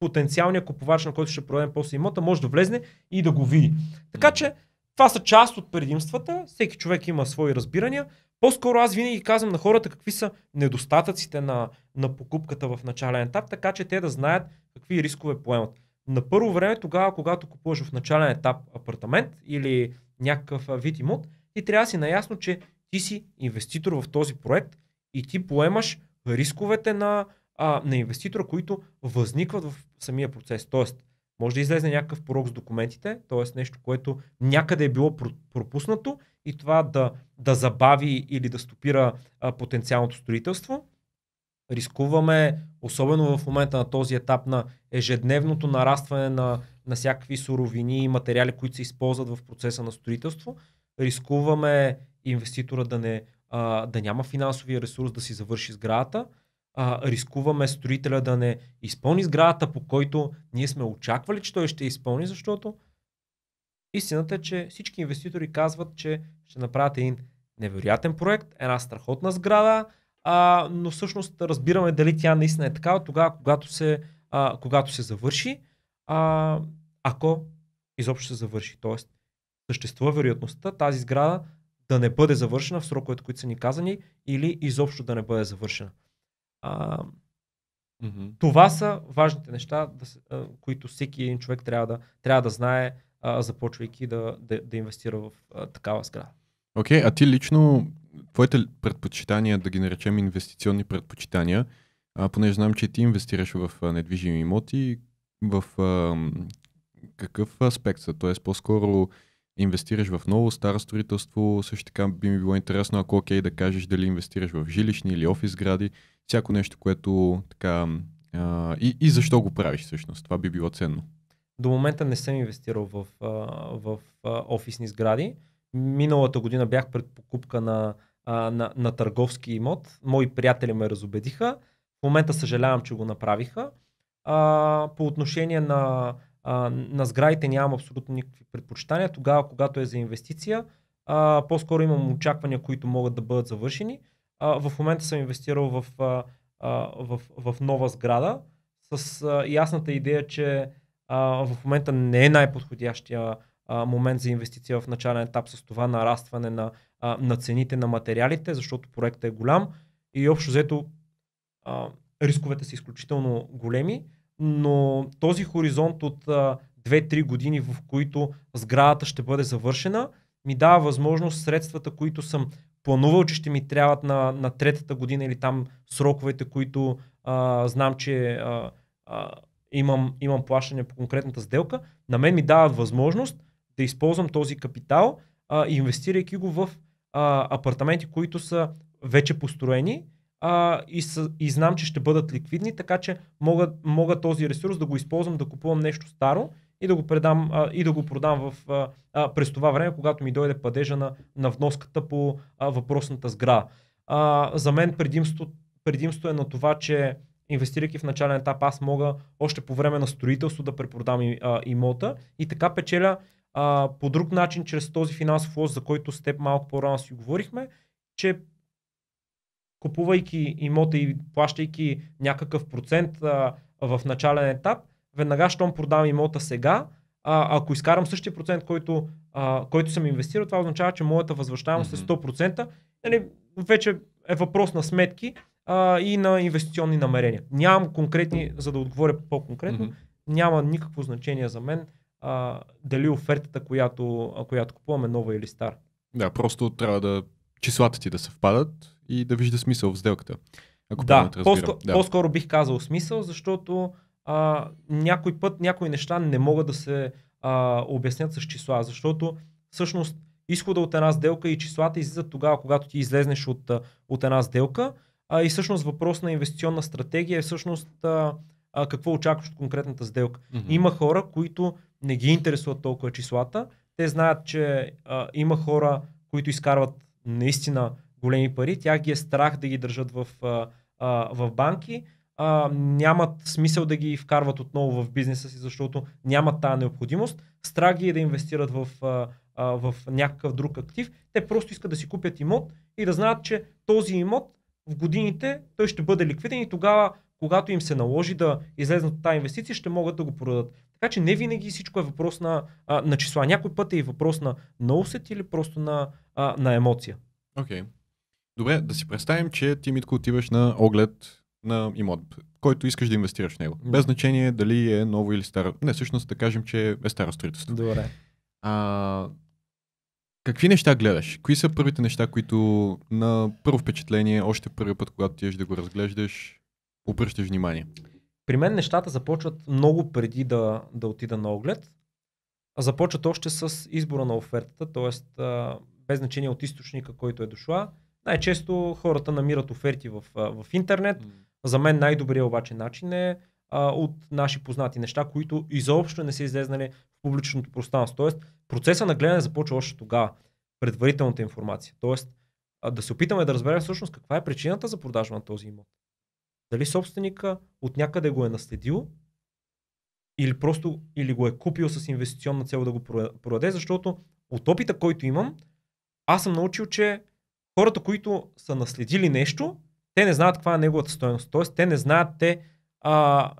потенциалният купувач, на който ще продадем после имота, може да влезне и да го види. Така че това са част от предимствата, всеки човек има свои разбирания. По-скоро аз винаги казвам на хората какви са недостатъците на, на покупката в начален етап, така че те да знаят какви рискове поемат. На първо време, тогава, когато купуваш в начален етап апартамент или някакъв вид имот, ти трябва да си наясно, че ти си инвеститор в този проект и ти поемаш рисковете на, а, на инвеститора, които възникват в самия процес. Тоест, може да излезе някакъв порок с документите, т.е. нещо, което някъде е било пропуснато и това да, да забави или да стопира а, потенциалното строителство. Рискуваме, особено в момента на този етап на ежедневното нарастване на, на всякакви суровини и материали, които се използват в процеса на строителство, рискуваме инвеститора да, не, а, да няма финансовия ресурс да си завърши сградата, а, рискуваме строителя да не изпълни сградата, по който ние сме очаквали, че той ще изпълни, защото истината е, че всички инвеститори казват, че ще направят един невероятен проект, една страхотна сграда, а, но всъщност разбираме дали тя наистина е такава тогава, когато се, а, когато се завърши, а, ако изобщо се завърши. Тоест, съществува вероятността тази сграда да не бъде завършена в сроковете, които са ни казани, или изобщо да не бъде завършена. А, Мгм. Това са важните неща, да, а, които всеки един човек трябва да, трябва да знае, а, започвайки да, да, да инвестира в а, такава сграда. Окей, а ти лично, твоите предпочитания, да ги наречем инвестиционни предпочитания, а, понеже знам, че ти инвестираш в а, недвижими имоти, в а, какъв аспект са? Тоест по-скоро инвестираш в ново, старо строителство, също така би ми било интересно, ако окей да кажеш дали инвестираш в жилищни или офис сгради, всяко нещо, което така... А, и, и защо го правиш всъщност? Това би било ценно. До момента не съм инвестирал в, в а, офисни сгради. Миналата година бях пред покупка на, на, на търговски имот. Мои приятели ме разобедиха. В момента съжалявам, че го направиха. А, по отношение на, а, на сградите нямам абсолютно никакви предпочитания. Тогава, когато е за инвестиция, а, по-скоро имам очаквания, които могат да бъдат завършени. А, в момента съм инвестирал в, а, а, в, в нова сграда с а, ясната идея, че а, в момента не е най-подходящия а, момент за инвестиция в начален етап с това нарастване на, а, на цените на материалите, защото проектът е голям и общо взето а, рисковете са изключително големи, но този хоризонт от а, 2-3 години, в които сградата ще бъде завършена, ми дава възможност средствата, които съм планувал, че ще ми трябват на, на третата година или там сроковете, които а, знам, че а, а, имам, имам плащане по конкретната сделка, на мен ми дават възможност да използвам този капитал, а, инвестирайки го в а, апартаменти, които са вече построени а, и, са, и знам, че ще бъдат ликвидни, така че мога, мога този ресурс да го използвам да купувам нещо старо и да го, предам, а, и да го продам в, а, а, през това време, когато ми дойде падежа на, на вноската по а, въпросната сграда. А, за мен предимство, предимство е на това, че инвестирайки в начален етап, аз мога още по време на строителство да препродам и, а, имота и така печеля а, по друг начин, чрез този финансов лост, за който с теб малко по-рано си говорихме, че купувайки имота и плащайки някакъв процент а, в начален етап, веднага, щом продавам имота сега, а, ако изкарам същия процент, който, а, който съм инвестирал, това означава, че моята възвръщаемост е Мгм. 100%. Нали, вече е въпрос на сметки а, и на инвестиционни намерения. Нямам конкретни, за да отговоря по-конкретно, няма никакво значение за мен а, дали офертата, която, която купуваме нова или стара. Да, просто трябва да числата ти да съвпадат и да вижда смисъл в сделката. Ако Да, те разбирам. по-скоро, по-скоро бих казал смисъл, защото а, някой път някои неща не могат да се а, обяснят с числа, защото всъщност изхода от една сделка и числата излизат тогава, когато ти излезнеш от, от една сделка а, и всъщност въпрос на инвестиционна стратегия е всъщност а, а, какво очакваш от конкретната сделка. Мгм. Има хора, които не ги интересуват толкова числата. Те знаят, че а, има хора, които изкарват наистина големи пари. Тях ги е страх да ги държат в, а, а, в банки. А, нямат смисъл да ги вкарват отново в бизнеса си, защото нямат тази необходимост. Страх ги е да инвестират в, а, а, в някакъв друг актив. Те просто искат да си купят имот и да знаят, че този имот в годините той ще бъде ликвиден и тогава, когато им се наложи да излезнат от тази инвестиция, ще могат да го продадат. Така че не винаги всичко е въпрос на, а, на числа. Някой път е и въпрос на, на усет или просто на, а, на емоция. Окей. Добре, да си представим, че ти, Митко, отиваш на оглед на имот, който искаш да инвестираш в него. Да. Без значение дали е ново или старо. Не, всъщност да кажем, че е старо строителство. Добре. А, какви неща гледаш? Кои са първите неща, които на първо впечатление, още първи път, когато ти да го разглеждаш, обръщаш внимание? При мен нещата започват много преди да, да отида на оглед. А започват още с избора на офертата, т.е. без значение от източника, който е дошла. Най-често хората намират оферти в, в интернет. За мен най-добрият обаче начин е а, от наши познати неща, които изобщо не са излезнали в публичното пространство. Тоест, процеса на гледане започва още тогава, предварителната информация. Тоест, а, да се опитаме да разберем всъщност каква е причината за продажа на този имот. Дали собственика от някъде го е наследил или просто или го е купил с инвестиционна цел да го прода- продаде, защото от опита, който имам, аз съм научил, че хората, които са наследили нещо, те не знаят каква е неговата стоеност. Тоест, те не знаят, те а,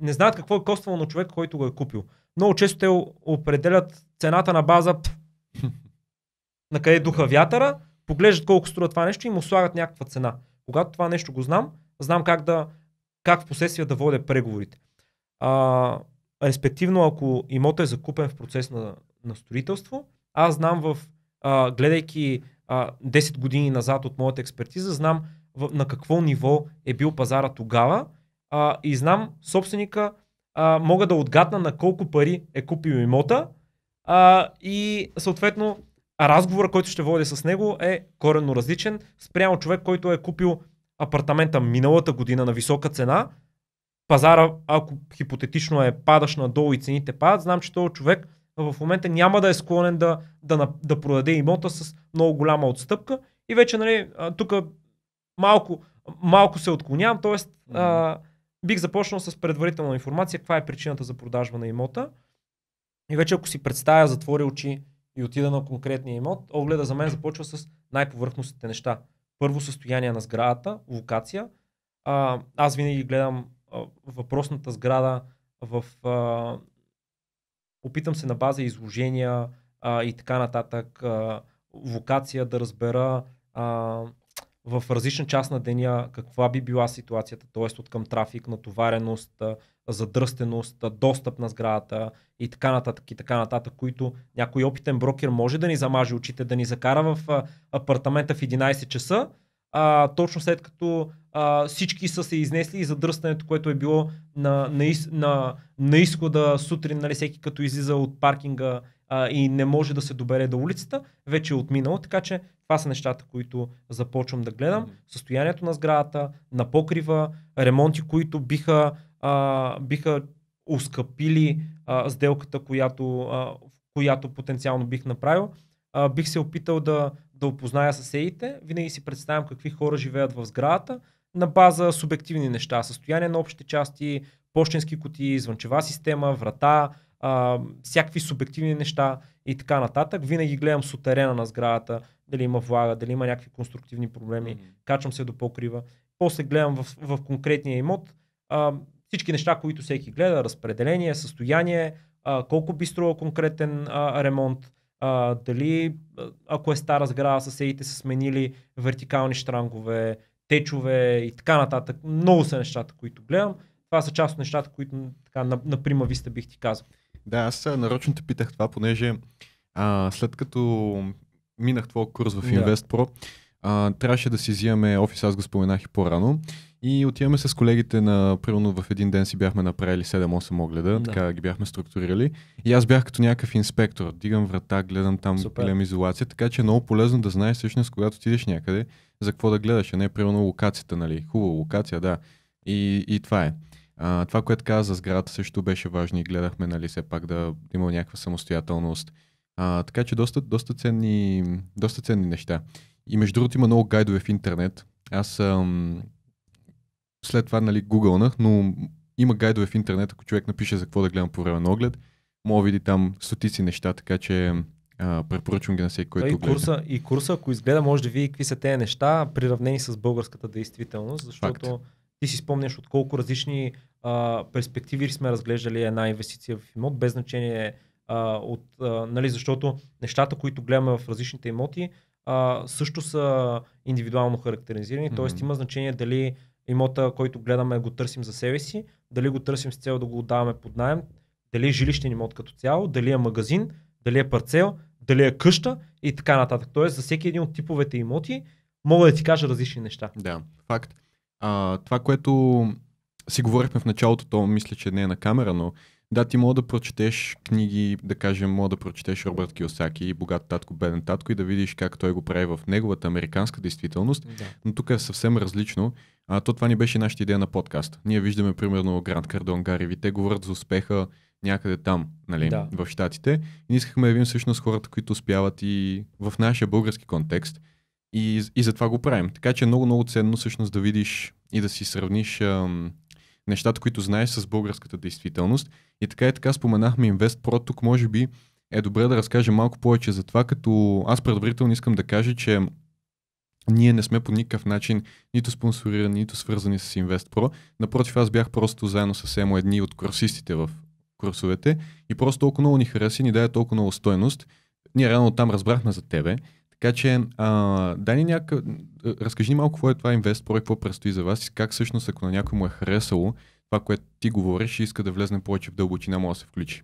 не знаят какво е коствало на човек, който го е купил. Много често те определят цената на база на къде духа вятъра, поглеждат колко струва това нещо и му слагат някаква цена. Когато това нещо го знам, знам как да, как в последствие да водя преговорите. А, респективно, ако имот е закупен в процес на, на строителство, аз знам в, а, гледайки а, 10 години назад от моята експертиза, знам в, на какво ниво е бил пазара тогава а, и знам собственика, а, мога да отгадна на колко пари е купил имота а, и съответно разговора, който ще водя с него е коренно различен спрямо човек, който е купил апартамента миналата година на висока цена, пазара, ако хипотетично е падаш надолу и цените падат, знам, че този човек в момента няма да е склонен да, да, да продаде имота с много голяма отстъпка и вече нали, тук малко, малко се отклонявам, т.е. Mm-hmm. бих започнал с предварителна информация каква е причината за продажба на имота и вече ако си представя, затворя очи и отида на конкретния имот, огледа за мен започва с най-повърхностните неща. Първо състояние на сградата, локация. А, аз винаги гледам а, въпросната сграда в... А, опитам се на база изложения а, и така нататък, а, локация да разбера а, в различна част на деня каква би била ситуацията, т.е. от към трафик, натовареност, задръстеност, достъп на сградата и така нататък и така нататък, които някой опитен брокер може да ни замаже очите, да ни закара в апартамента в 11 часа, а, точно след като а, всички са се изнесли и задръстането, което е било на, на, из, на, на изхода сутрин, нали, всеки като излиза от паркинга а, и не може да се добере до улицата, вече е отминало, така че това са нещата, които започвам да гледам. Състоянието на сградата, на покрива, ремонти, които биха, а, биха ускъпили а, сделката, която, а, която потенциално бих направил. А, бих се опитал да, да опозная съседите. Винаги си представям какви хора живеят в сградата на база субективни неща. Състояние на общите части, почтенски кутии, звънчева система, врата, а, всякакви субективни неща и така нататък. Винаги гледам сутерена на сградата, дали има влага, дали има някакви конструктивни проблеми, mm-hmm. качвам се до покрива. После гледам в, в конкретния имот а, всички неща, които всеки гледа, разпределение, състояние, а, колко би струвал конкретен а, ремонт, а, дали ако е стара сграда, съседите са сменили вертикални штрангове, течове и така нататък. Много са нещата, които гледам. Това са част от нещата, които така, на, на прима виста бих ти казал. Да, аз нарочно те питах това, понеже а, след като минах твой курс в InvestPro, а, трябваше да си взимаме офис, аз го споменах и по-рано. И отиваме с колегите на, примерно в един ден си бяхме направили 7-8 огледа, да. така ги бяхме структурирали. И аз бях като някакъв инспектор. Дигам врата, гледам там, гледам изолация, така че е много полезно да знаеш всъщност, когато отидеш някъде, за какво да гледаш, а не примерно локацията, нали? Хубава локация, да. И, и това е. А, това, което каза за сградата също беше важно и гледахме, нали, все пак да, да има някаква самостоятелност. А, така че доста, доста, ценни, доста ценни неща. И между другото има много гайдове в интернет. Аз ам, след това нали, гугълнах, но има гайдове в интернет, ако човек напише за какво да гледам по време на оглед, мога да види там стотици неща, така че а, препоръчвам ги на всеки, който и курса, и курса, ако изгледа, може да види какви са тези неща, приравнени с българската действителност, защото Факт. ти си спомняш от колко различни а, перспективи сме разглеждали една инвестиция в имот, без значение а, от, а, нали, защото нещата, които гледаме в различните имоти, а, също са индивидуално характеризирани, mm-hmm. т.е. има значение дали имота, който гледаме, го търсим за себе си, дали го търсим с цел да го отдаваме под найем, дали е жилищен имот като цяло, дали е магазин, дали е парцел, дали е къща и така нататък. Тоест за всеки един от типовете имоти мога да ти кажа различни неща. Да, факт. А, това, което си говорихме в началото, то мисля, че не е на камера, но да, ти мога да прочетеш книги, да кажем, мога да прочетеш Робърт Киосаки, Богат татко, беден татко и да видиш как той го прави в неговата американска действителност, да. но тук е съвсем различно. А, то това ни беше нашата идея на подкаст. Ние виждаме, примерно, Гранд Кардон, Гари те говорят за успеха някъде там, нали, да. в Штатите. И искахме да видим всъщност хората, които успяват и в нашия български контекст. И, и затова го правим. Така че е много, много ценно всъщност да видиш и да си сравниш ам, нещата, които знаеш с българската действителност. И така и така споменахме InvestPro, тук може би е добре да разкажем малко повече за това, като аз предварително искам да кажа, че ние не сме по никакъв начин нито спонсорирани, нито свързани с InvestPro. Напротив, аз бях просто заедно с Емо едни от курсистите в курсовете и просто толкова много ни хареса и ни даде толкова много стойност. Ние реално там разбрахме за тебе, Така че, а, дай ни разкажи малко какво е това InvestPro и какво предстои за вас и как всъщност, ако на някой му е харесало това, което ти говориш и иска да влезне повече в дълбочина, може да се включи.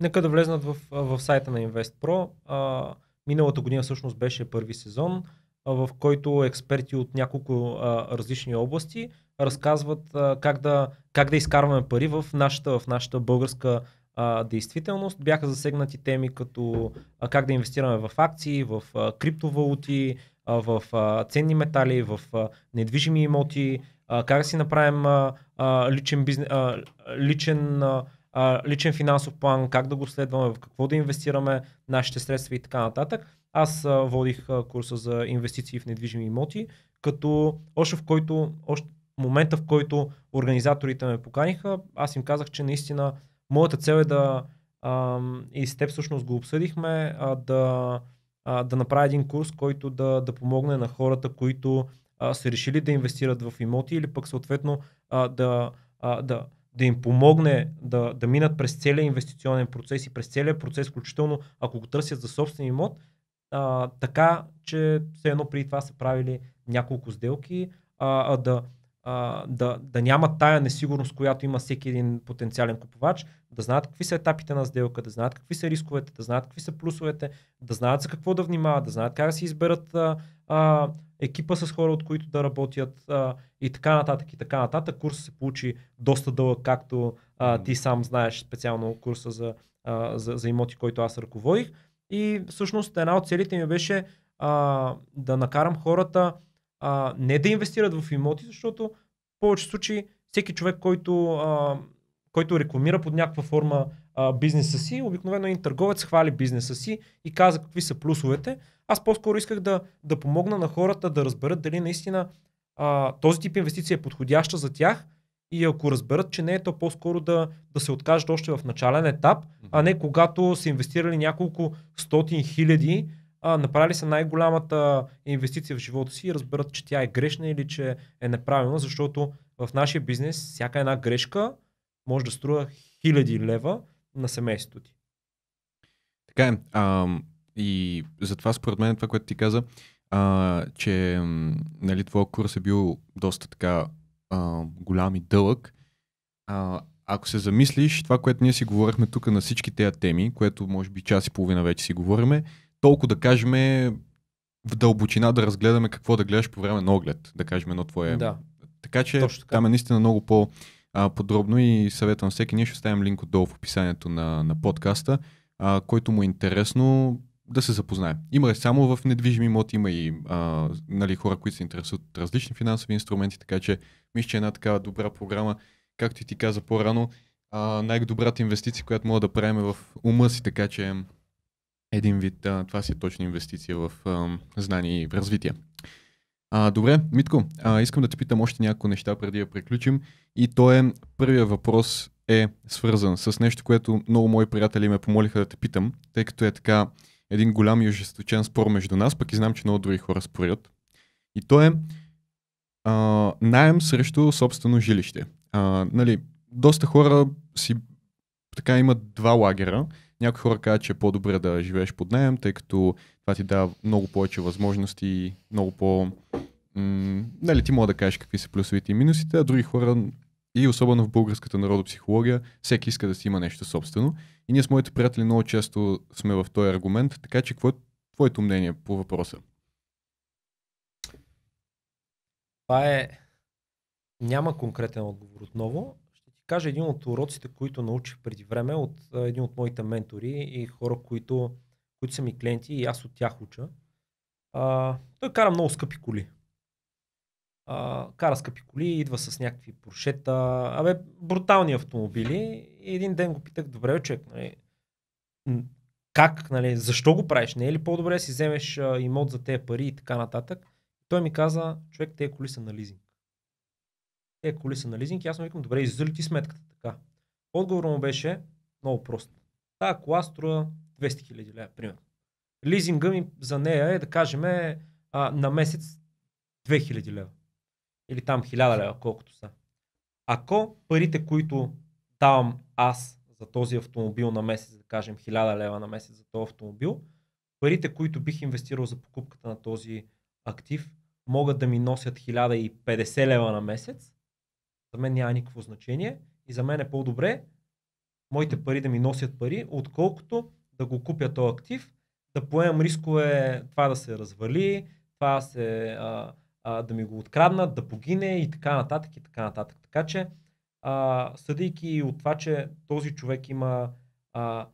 Нека да влезнат в, в сайта на InvestPro. А, миналата година всъщност беше първи сезон, в който експерти от няколко а, различни области разказват а, как, да, как да изкарваме пари в нашата, в нашата българска а, действителност. Бяха засегнати теми като а, как да инвестираме в акции, в а, криптовалути, а, в а, ценни метали, в а, недвижими имоти, а, как да си направим а, а, личен, бизнес, а, личен, а, личен финансов план, как да го следваме, в какво да инвестираме нашите средства и така нататък. Аз а, водих а, курса за инвестиции в недвижими имоти, като още в който, още момента в който организаторите ме поканиха, аз им казах, че наистина моята цел е да, а, и с теб всъщност го обсъдихме, а, да, а, да направя един курс, който да, да помогне на хората, които а, са решили да инвестират в имоти или пък съответно а, да, а, да, да им помогне да, да минат през целия инвестиционен процес и през целия процес, включително ако го търсят за собствен имот, а, така че все едно преди това са правили няколко сделки, а, а да, а, да, да няма тая несигурност, която има всеки един потенциален купувач, да знаят какви са етапите на сделка, да знаят какви са рисковете, да знаят какви са плюсовете, да знаят за какво да внимават, да знаят как да си изберат а, а, екипа с хора, от които да работят а, и така нататък и така нататък. Курсът се получи доста дълъг, както а, ти сам знаеш специално курса за, а, за, за имоти, който аз ръководих. И всъщност една от целите ми беше а, да накарам хората а, не да инвестират в имоти, защото в повече случаи всеки човек, който, а, който рекламира под някаква форма а, бизнеса си, обикновено един търговец хвали бизнеса си и каза какви са плюсовете. Аз по-скоро исках да, да помогна на хората да разберат дали наистина а, този тип инвестиция е подходяща за тях и ако разберат, че не е, то по-скоро да, да се откажат още в начален етап, а не когато са инвестирали няколко стотин хиляди, а, направили са най-голямата инвестиция в живота си и разберат, че тя е грешна или че е неправилна, защото в нашия бизнес всяка една грешка може да струва хиляди лева на семейството ти. Така е. А, и затова според мен това, което ти каза, а, че нали, твоя курс е бил доста така а, голям и дълъг. А, ако се замислиш, това, което ние си говорихме тук на всички тези теми, което може би час и половина вече си говориме, толкова да кажем в дълбочина да разгледаме какво да гледаш по време на оглед, да кажем едно твое. Да. Така че така. там е наистина много по- подробно и съветвам всеки. Ние ще оставим линк отдолу в описанието на, на подкаста, а, който му е интересно да се запознае. Има ли само в недвижими имоти, има и а, нали, хора, които се интересуват от различни финансови инструменти, така че мисля, че е една такава добра програма, както и ти каза по-рано, най-добрата инвестиция, която мога да правим е в ума си, така че един вид, а, това си е точно инвестиция в а, знание и в развитие. А, добре, Митко, а, искам да те питам още няколко неща преди да приключим. И то е, първият въпрос е свързан с нещо, което много мои приятели ме помолиха да те питам, тъй като е така един голям и ожесточен спор между нас, пък и знам, че много други хора спорят. И то е а, найем срещу собствено жилище. А, нали, доста хора си така имат два лагера. Някои хора казват, че е по-добре да живееш под найем, тъй като това ти дава много повече възможности, много по... М- нали, ти мога да кажеш какви са плюсовите и минусите, а други хора и особено в българската народопсихология, всеки иска да си има нещо собствено. И ние с моите приятели много често сме в този аргумент, така че какво е твоето мнение по въпроса? Това е... Няма конкретен отговор отново. Кажа един от уроците, които научих преди време от един от моите ментори и хора, които, които са ми клиенти и аз от тях уча. А, той кара много скъпи коли а, кара скъпи коли, идва с някакви поршета, абе, брутални автомобили. И един ден го питах, добре, човек, нали, как, нали, защо го правиш? Не е ли по-добре си вземеш имот за тези пари и така нататък? Той ми каза, човек, тези коли са на лизинг. Тези коли са на лизинг и аз му викам, добре, излиза ли ти сметката така? Отговорът му беше много прост. Та кола струва 200 хиляди лева, примерно. Лизинга ми за нея е, да кажем, а, на месец 2000 лева или там 1000 лева, колкото са. Ако парите, които давам аз за този автомобил на месец, да кажем 1000 лева на месец за този автомобил, парите, които бих инвестирал за покупката на този актив, могат да ми носят 1050 лева на месец, за мен няма никакво значение и за мен е по-добре моите пари да ми носят пари, отколкото да го купя този актив, да поемам рискове това да се развали, това се, а, а, да ми го откраднат, да погине и така нататък и така нататък. Така че, а, съдейки от това, че този човек има а,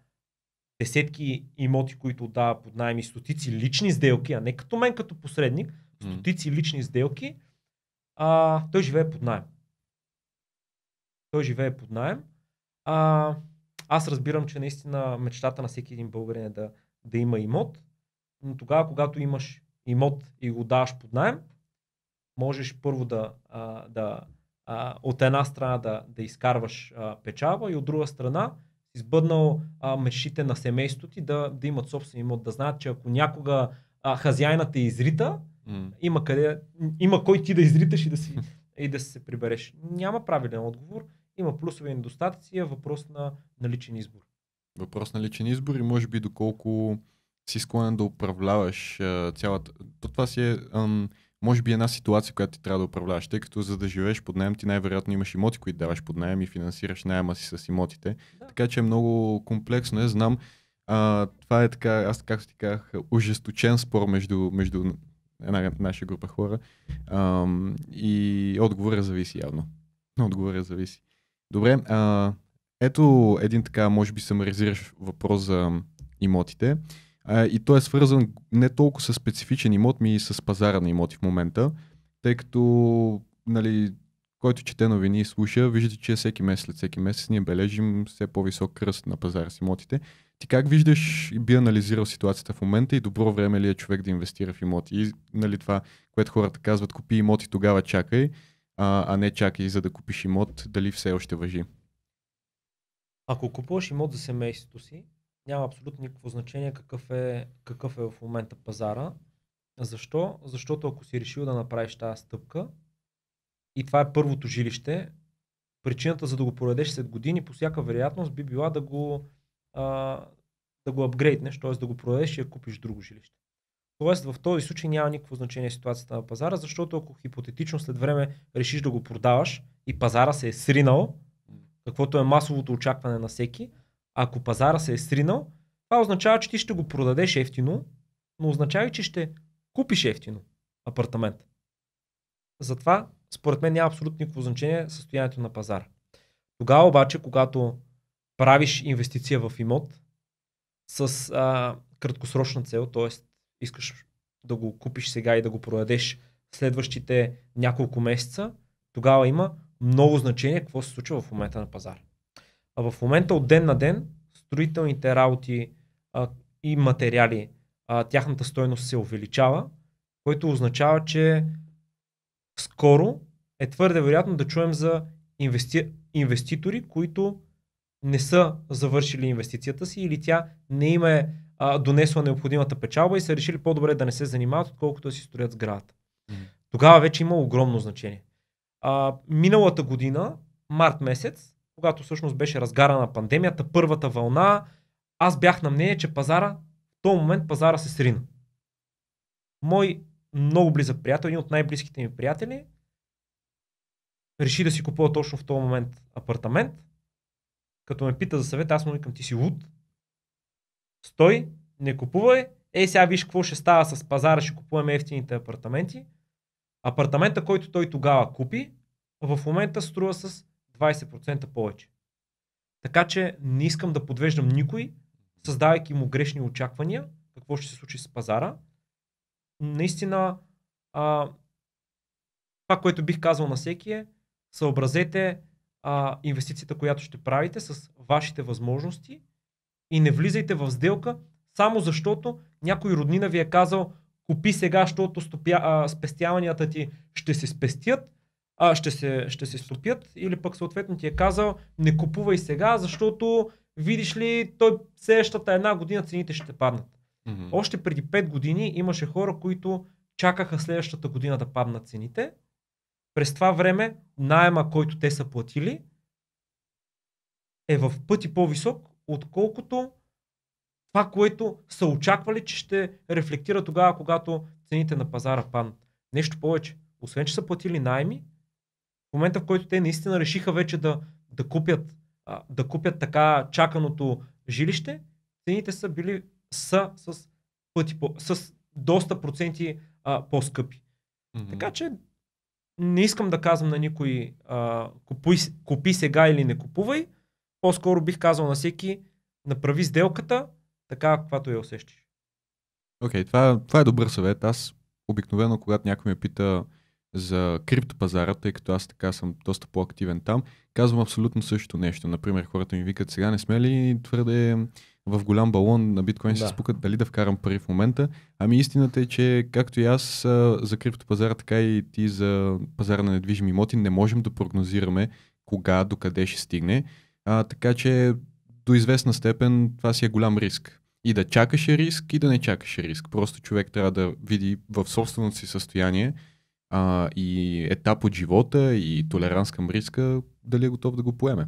десетки имоти, които отдава под найем и стотици лични сделки, а не като мен като посредник, стотици лични сделки, а, той живее под найем. Той живее под найем. А, аз разбирам, че наистина мечтата на всеки един българин е да, да има имот, но тогава, когато имаш имот и го даваш под найем, можеш първо да, а, да а, от една страна да, да изкарваш а, печалба и от друга страна избъднал а, мечтите на семейството ти да, да имат собствен имот, да знаят, че ако някога а, хазяйната е изрита, mm. има, къде, има кой ти да изриташ и да, си, и да се прибереш. Няма правилен отговор, има плюсове и недостатъци, е въпрос на, на личен избор. Въпрос на личен избор и може би доколко си склонен да управляваш а, цялата... То това си е, ам, може би, една ситуация, която ти трябва да управляваш, тъй като за да живееш под найем, ти най-вероятно имаш имоти, които даваш под найем и финансираш найема си с имотите. Да. Така че е много комплексно. Не знам, а, това е така, аз както ти казах, ужесточен спор между, между една наша група хора. Ам, и отговорът зависи явно. Отговорът зависи. Добре, а, ето един така, може би, самаризиращ въпрос за имотите. А, и той е свързан не толкова с специфичен имот, ми и с пазара на имоти в момента, тъй като, нали, който чете новини и слуша, виждате, че всеки месец след всеки месец ние бележим все по-висок кръст на пазара с имотите. Ти как виждаш и би анализирал ситуацията в момента и добро време ли е човек да инвестира в имоти? И нали, това, което хората казват, купи имоти, тогава чакай, а, а не чакай за да купиш имот, дали все още въжи? Ако купуваш имот за семейството си, няма абсолютно никакво значение какъв е, какъв е в момента пазара. Защо? Защото ако си решил да направиш тази стъпка и това е първото жилище, причината за да го продадеш след години по всяка вероятност би била да го, а, да го апгрейднеш, т.е. да го продадеш и да купиш друго жилище. Тоест в този случай няма никакво значение ситуацията на пазара, защото ако хипотетично след време решиш да го продаваш и пазара се е сринал, каквото е масовото очакване на всеки, ако пазара се е сринал, това означава, че ти ще го продадеш ефтино, но означава и, че ще купиш ефтино апартамент. Затова, според мен, няма абсолютно никакво значение състоянието на пазара. Тогава обаче, когато правиш инвестиция в имот с а, краткосрочна цел, т.е. искаш да го купиш сега и да го продадеш следващите няколко месеца, тогава има много значение какво се случва в момента на пазара. А в момента от ден на ден строителните работи а, и материали, а, тяхната стоеност се увеличава, което означава, че скоро е твърде вероятно да чуем за инвести... инвеститори, които не са завършили инвестицията си или тя не им е а, донесла необходимата печалба и са решили по-добре да не се занимават, отколкото да си строят сградата. Mm. Тогава вече има огромно значение. А, миналата година, март месец, когато всъщност беше разгара на пандемията, първата вълна, аз бях на мнение, че пазара, в този момент пазара се срина. Мой много близък приятел, един от най-близките ми приятели, реши да си купува точно в този момент апартамент. Като ме пита за съвет, аз му викам, ти си луд. Стой, не купувай. Ей, сега виж какво ще става с пазара, ще купуваме ефтините апартаменти. Апартамента, който той тогава купи, в момента струва с 20% повече. Така че не искам да подвеждам никой, създавайки му грешни очаквания, какво ще се случи с пазара. Наистина, а, това, което бих казал на всеки е, съобразете а, инвестицията, която ще правите с вашите възможности и не влизайте в сделка, само защото някой роднина ви е казал, купи сега, защото стопя, а, спестяванията ти ще се спестят а, ще, се, ще се стопят или пък съответно ти е казал не купувай сега, защото видиш ли, той следващата една година цените ще паднат. Mm-hmm. Още преди 5 години имаше хора, които чакаха следващата година да паднат цените. През това време найема, който те са платили, е в пъти по-висок, отколкото това, което са очаквали, че ще рефлектира тогава, когато цените на пазара паднат. Нещо повече. Освен, че са платили найми, в момента, в който те наистина решиха вече да, да, купят, а, да купят така чаканото жилище, цените са били са с, пъти по, с доста проценти а, по-скъпи. Mm-hmm. Така че не искам да казвам на никой а, купуй, купи сега или не купувай. По-скоро бих казал на всеки направи сделката така, каквато я усещаш. Окей, okay, това, това е добър съвет. Аз обикновено, когато някой ме пита за криптопазара, тъй като аз така съм доста по-активен там, казвам абсолютно същото нещо. Например, хората ми викат сега не сме ли твърде в голям балон на биткоин да. се спукат дали да вкарам пари в момента. Ами истината е, че както и аз за криптопазара, така и ти за пазара на недвижими имоти не можем да прогнозираме кога, докъде ще стигне. А, така че до известна степен това си е голям риск. И да чакаш е риск, и да не чакаш е риск. Просто човек трябва да види в собственото си състояние а, и етап от живота и толеранс към риска, дали е готов да го поеме.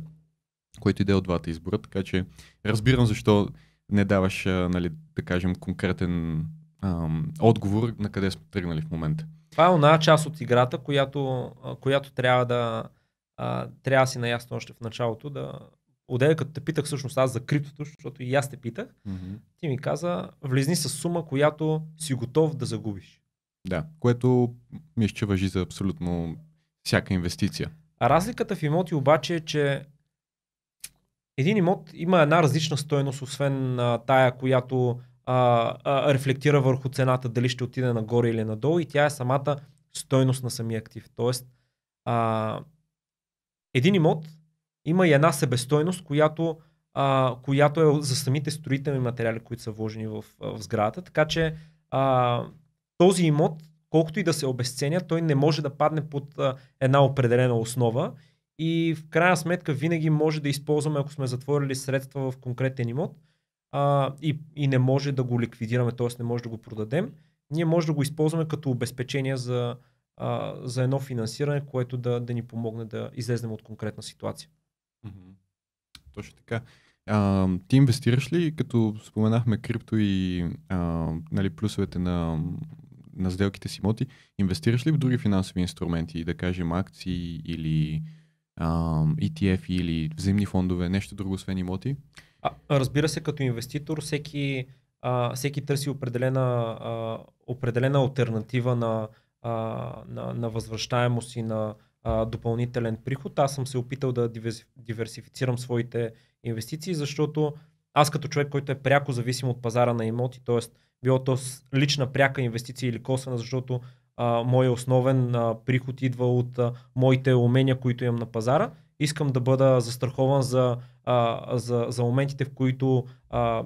Който иде от двата избора, така че разбирам защо не даваш, а, нали, да кажем, конкретен ам, отговор на къде сме тръгнали в момента. Това е една част от играта, която, която трябва да а, трябва да си наясно още в началото да, Одеве, като те питах всъщност аз за криптото, защото и аз те питах, mm-hmm. ти ми каза, влезни с сума, която си готов да загубиш. Да, което мисля, че въжи за абсолютно всяка инвестиция. А разликата в имоти обаче е, че един имот има една различна стоеност, освен а, тая, която а, а, рефлектира върху цената, дали ще отиде нагоре или надолу, и тя е самата стойност на самия актив. Тоест, а, един имот има и една себестойност, която, а, която е за самите строителни материали, които са вложени в, в сградата. Така че а, този имот, колкото и да се обесценя, той не може да падне под а, една определена основа и в крайна сметка винаги може да използваме, ако сме затворили средства в конкретен имот а, и, и не може да го ликвидираме, т.е. не може да го продадем, ние може да го използваме като обезпечение за, а, за едно финансиране, което да, да ни помогне да излезнем от конкретна ситуация. Точно така. А, ти инвестираш ли, като споменахме крипто и а, нали, плюсовете на, на сделките си имоти, инвестираш ли в други финансови инструменти, да кажем акции или а, ETF или взаимни фондове, нещо друго освен имоти? А, разбира се, като инвеститор, всеки, а, всеки търси определена, а, определена альтернатива на, а, на, на възвръщаемост и на а, допълнителен приход. Аз съм се опитал да диверсифицирам своите инвестиции, защото аз като човек, който е пряко зависим от пазара на имоти, т.е. било то лична пряка инвестиция или косвена, защото а, моят основен а, приход идва от а, моите умения, които имам на пазара. Искам да бъда застрахован за, а, за, за моментите, в които а,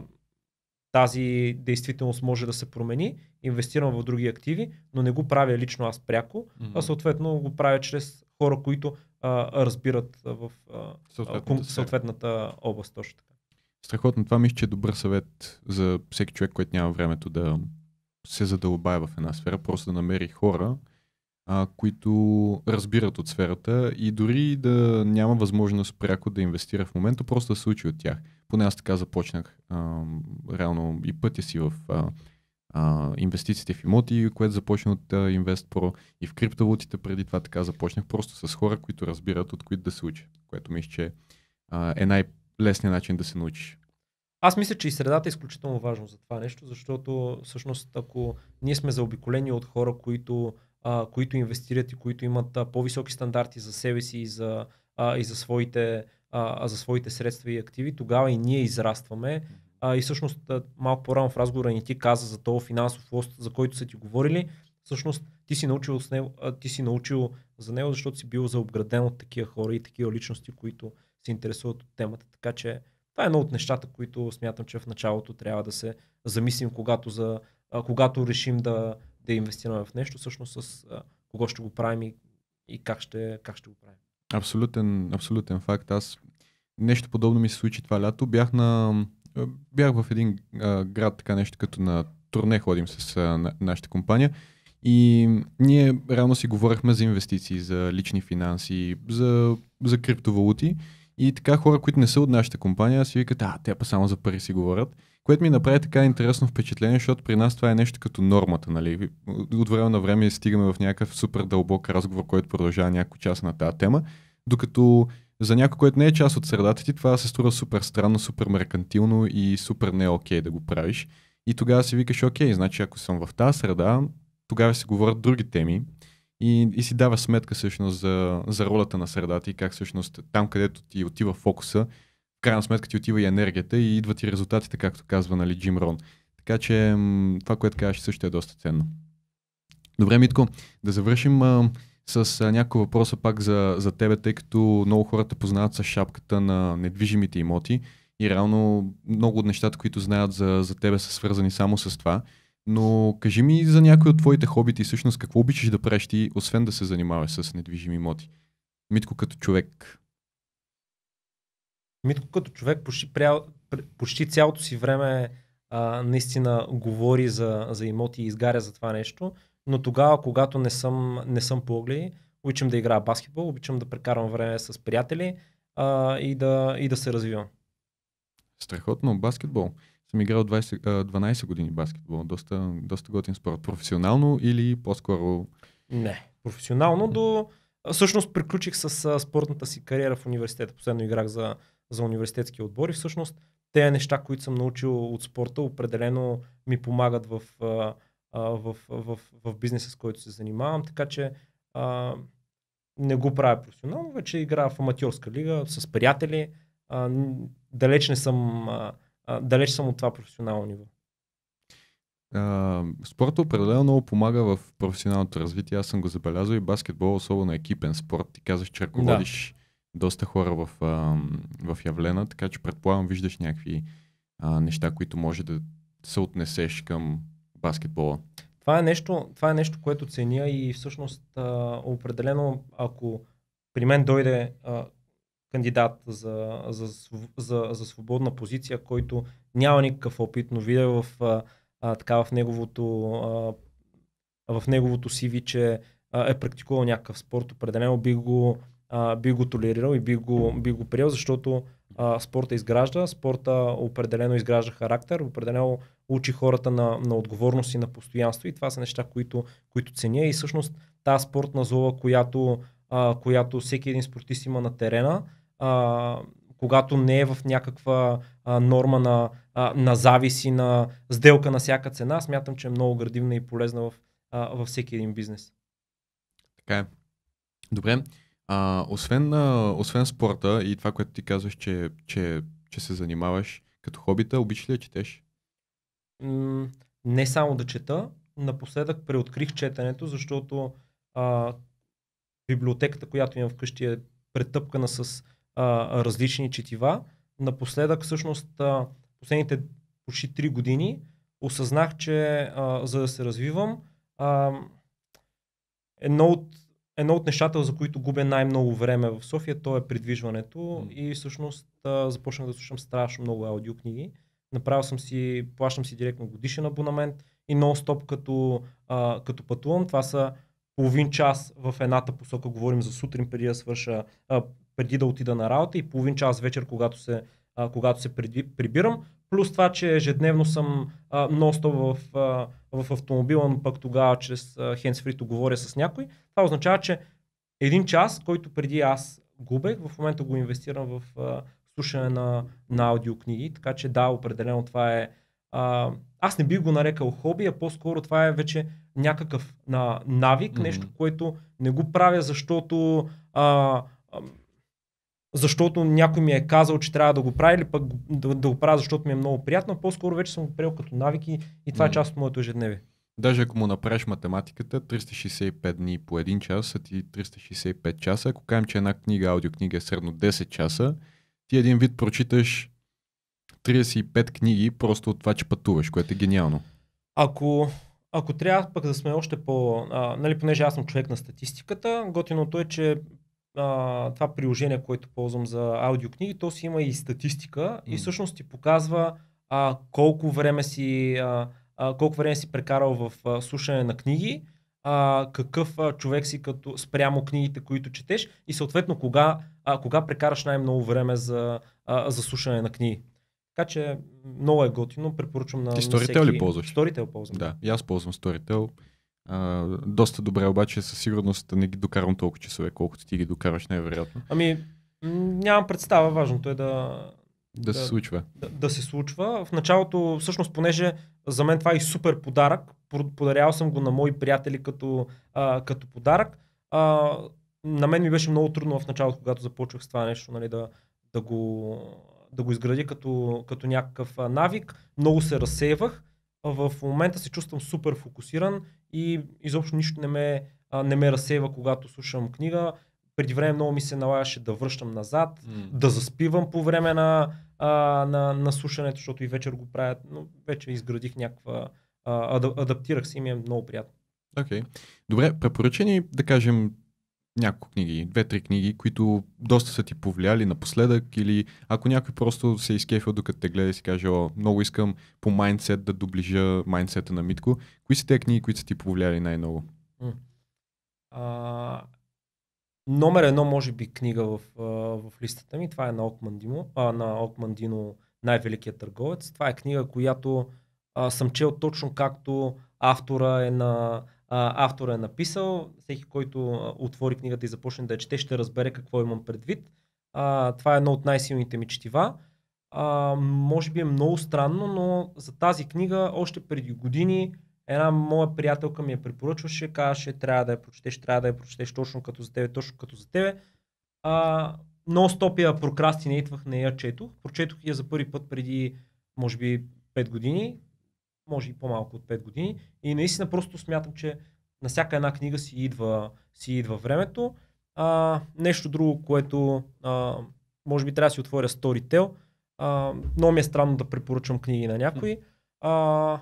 тази действителност може да се промени, инвестирам в други активи, но не го правя лично аз пряко, mm-hmm. а съответно го правя чрез хора, които а, разбират в а, съответната, съответната област точно така. Страхотно. Това мисля, че е добър съвет за всеки човек, който няма времето да се задълбае в една сфера, просто да намери хора, а, които разбират от сферата и дори да няма възможност пряко да инвестира в момента, просто да се учи от тях. Поне аз така започнах а, реално и пътя си в а, а, инвестициите в имоти, което започна от uh, InvestPro и в криптовалутите преди това така започнах просто с хора, които разбират от които да се учи, което мисля, че а, е най-лесният начин да се научиш. Аз мисля, че и средата е изключително важно за това нещо, защото всъщност ако ние сме заобиколени от хора, които, а, които инвестират и които имат а, по-високи стандарти за себе си и за, а, и за, своите, а, за своите средства и активи, тогава и ние израстваме а, и всъщност малко по-рано в разговора ни ти каза за този финансов лост, за който са ти говорили. Всъщност ти си научил, с него, ти си научил за него, защото си бил заобграден от такива хора и такива личности, които се интересуват от темата. Така че това е едно от нещата, които смятам, че в началото трябва да се замислим, когато, за, когато решим да, да инвестираме в нещо, всъщност с кого ще го правим и, и как, ще, как ще го правим. Абсолютен, абсолютен факт. Аз нещо подобно ми се случи това лято. Бях на бях в един а, град, така нещо като на турне ходим с а, на, нашата компания и ние реално си говорихме за инвестиции, за лични финанси, за, за криптовалути и така хора, които не са от нашата компания, си викат, а, те па само за пари си говорят, което ми направи така интересно впечатление, защото при нас това е нещо като нормата. Нали? От време на време стигаме в някакъв супер дълбок разговор, който продължава няколко часа на тази тема, докато за някой, който не е част от средата ти, това се струва супер странно, супер меркантилно и супер не е окей да го правиш. И тогава си викаш, окей, значи ако съм в тази среда, тогава се говорят други теми и, и си дава сметка всъщност за, за ролята на средата и как всъщност там, където ти отива фокуса, в крайна сметка ти отива и енергията и идват и резултатите, както казва нали, Джим Рон. Така че това, което казваш, също е доста ценно. Добре, Митко, да завършим а, с а, няколко въпроса пак за, за тебе, тъй като много хората познават с шапката на недвижимите имоти и реално много от нещата, които знаят за, за тебе са свързани само с това. Но кажи ми за някои от твоите хобити, всъщност какво обичаш да правиш ти, освен да се занимаваш с недвижими имоти? Митко като човек. Митко като човек почти, пря... почти цялото си време а, наистина говори за, за имоти и изгаря за това нещо, но тогава, когато не съм, не съм по обичам да играя баскетбол, обичам да прекарвам време с приятели а, и, да, и да се развивам. Страхотно, баскетбол съм играл 20, 12 години баскетбол. Доста, доста готин спорт. Професионално или по-скоро? Не. Професионално до... Всъщност приключих с спортната си кариера в университета. Последно играх за, за университетски отбори. Всъщност тези неща, които съм научил от спорта, определено ми помагат в, в, в, в, в бизнеса, с който се занимавам. Така че а, не го правя професионално, вече играя в аматьорска лига с приятели. А, далеч не съм... А, далеч съм от това професионално ниво. Uh, спорта определено много помага в професионалното развитие. Аз съм го забелязал и баскетбол, особено екипен спорт. Ти казваш, че ръководиш. Доста хора в, в явлена, така че предполагам виждаш някакви uh, неща, които може да се отнесеш към баскетбола. Това е нещо, това е нещо което ценя и всъщност uh, определено, ако при мен дойде uh, кандидат за, за, за, за свободна позиция, който няма никакъв опит, но видя в, а, така, в, неговото, а, в неговото CV, че а, е практикувал някакъв спорт, определено бих го, а, бих го толерирал и бих го, бих го приел, защото а, спорта изгражда, спорта определено изгражда характер, определено учи хората на, на отговорност и на постоянство и това са неща, които, които ценя и всъщност тази спортна зола, която, а, която всеки един спортист има на терена, а, когато не е в някаква а, норма на, а, на зависи, на сделка на всяка цена, смятам, че е много градивна и полезна в, а, във всеки един бизнес. Така е. Добре. А, освен, а, освен спорта и това, което ти казваш, че, че, че се занимаваш като хобита, обичаш ли да четеш? М- не само да чета, напоследък преоткрих четенето, защото а, библиотеката, която имам вкъщи е претъпкана с а, различни четива. Напоследък, всъщност, а, последните почти 3 години осъзнах, че а, за да се развивам, а, едно, от, едно от нещата, за които губя най-много време в София, то е придвижването mm. и всъщност а, започнах да слушам страшно много аудиокниги. Направил съм си, плащам си директно годишен абонамент и нон-стоп като, а, като пътувам. Това са половин час в едната посока, говорим за сутрин преди да свърша, а, преди да отида на работа и половин час вечер, когато се, а, когато се преди, прибирам. Плюс това, че ежедневно съм носта в, а, в автомобила, но пък тогава чрез хендсфрито говоря с някой. Това означава, че един час, който преди аз губех, в момента го инвестирам в а, слушане на, на аудиокниги, така че да, определено това е а, аз не бих го нарекал хоби, а по-скоро това е вече някакъв на, навик, mm-hmm. нещо, което не го правя, защото а, а, защото някой ми е казал, че трябва да го прави или пък да, да го правя, защото ми е много приятно, по-скоро вече съм го приел като навики и това е част от моето ежедневие. Даже ако му направиш математиката, 365 дни по един час са ти 365 часа. Ако кажем, че една книга, аудиокнига е средно 10 часа, ти един вид прочиташ 35 книги просто от това, че пътуваш, което е гениално. Ако, ако трябва пък да сме още по... А, нали, понеже аз съм човек на статистиката, готиното е, че а, това приложение, което ползвам за аудиокниги, то си има и статистика mm. и всъщност ти показва а, колко време си а, а, колко време си прекарал в а, слушане на книги, а, какъв а, човек си като спрямо книгите, които четеш и съответно кога, а, кога прекараш най-много време за, а, за слушане на книги. Така че много е готино, препоръчвам на Ти Storytel всеки... ли ползваш? Storytel ползвам. Да, и аз ползвам Storytel. А, доста добре, обаче със сигурност не ги докарвам толкова часове, колкото ти ги докарваш най-вероятно. Ами, нямам представа, важното е да, Да, Да. се случва. да, да се случва. В началото, всъщност, понеже за мен това е супер подарък, подарял съм го на мои приятели като, а, като подарък. А, на мен ми беше много трудно в началото, когато започвах с това нещо, нали, да, да, го, да го изградя като, като някакъв навик. Много се разсейвах. В момента се чувствам супер фокусиран и изобщо нищо не ме, а, не ме разсейва, когато слушам книга. Преди време много ми се налагаше да връщам назад, да заспивам по време на, а, на, на слушането, защото и вечер го правят, но вече изградих някаква, а, ада, адаптирах се и ми е много приятно. Окей. Добре, препоръча ни, да кажем, няколко книги, две-три книги, които доста са ти повлияли напоследък или ако някой просто се е изкефил докато те гледа и си каже, о, много искам по майндсет да доближа майндсета на Митко. Кои са те книги, които са ти повлияли най-много? А, номер едно, може би, книга в, в листата ми, това е на Окмандино, а, на Окмандино Най-великият търговец. Това е книга, която а, съм чел точно както автора е, на, а, автора е написал. Всеки, който отвори книгата и започне да я чете, ще разбере какво имам предвид. А, това е едно от най-силните ми четива. А, може би е много странно, но за тази книга още преди години една моя приятелка ми я препоръчваше, казваше, трябва да я прочетеш, трябва да я прочетеш точно като за тебе, точно като за тебе. А, но стоп я прокрастинейтвах, не я четох. Прочетох я за първи път преди, може би, 5 години, може и по-малко от 5 години. И наистина просто смятам, че на всяка една книга си идва, си идва времето. А, нещо друго, което а, може би трябва да си отворя Storytel. А, много ми е странно да препоръчвам книги на някой. А,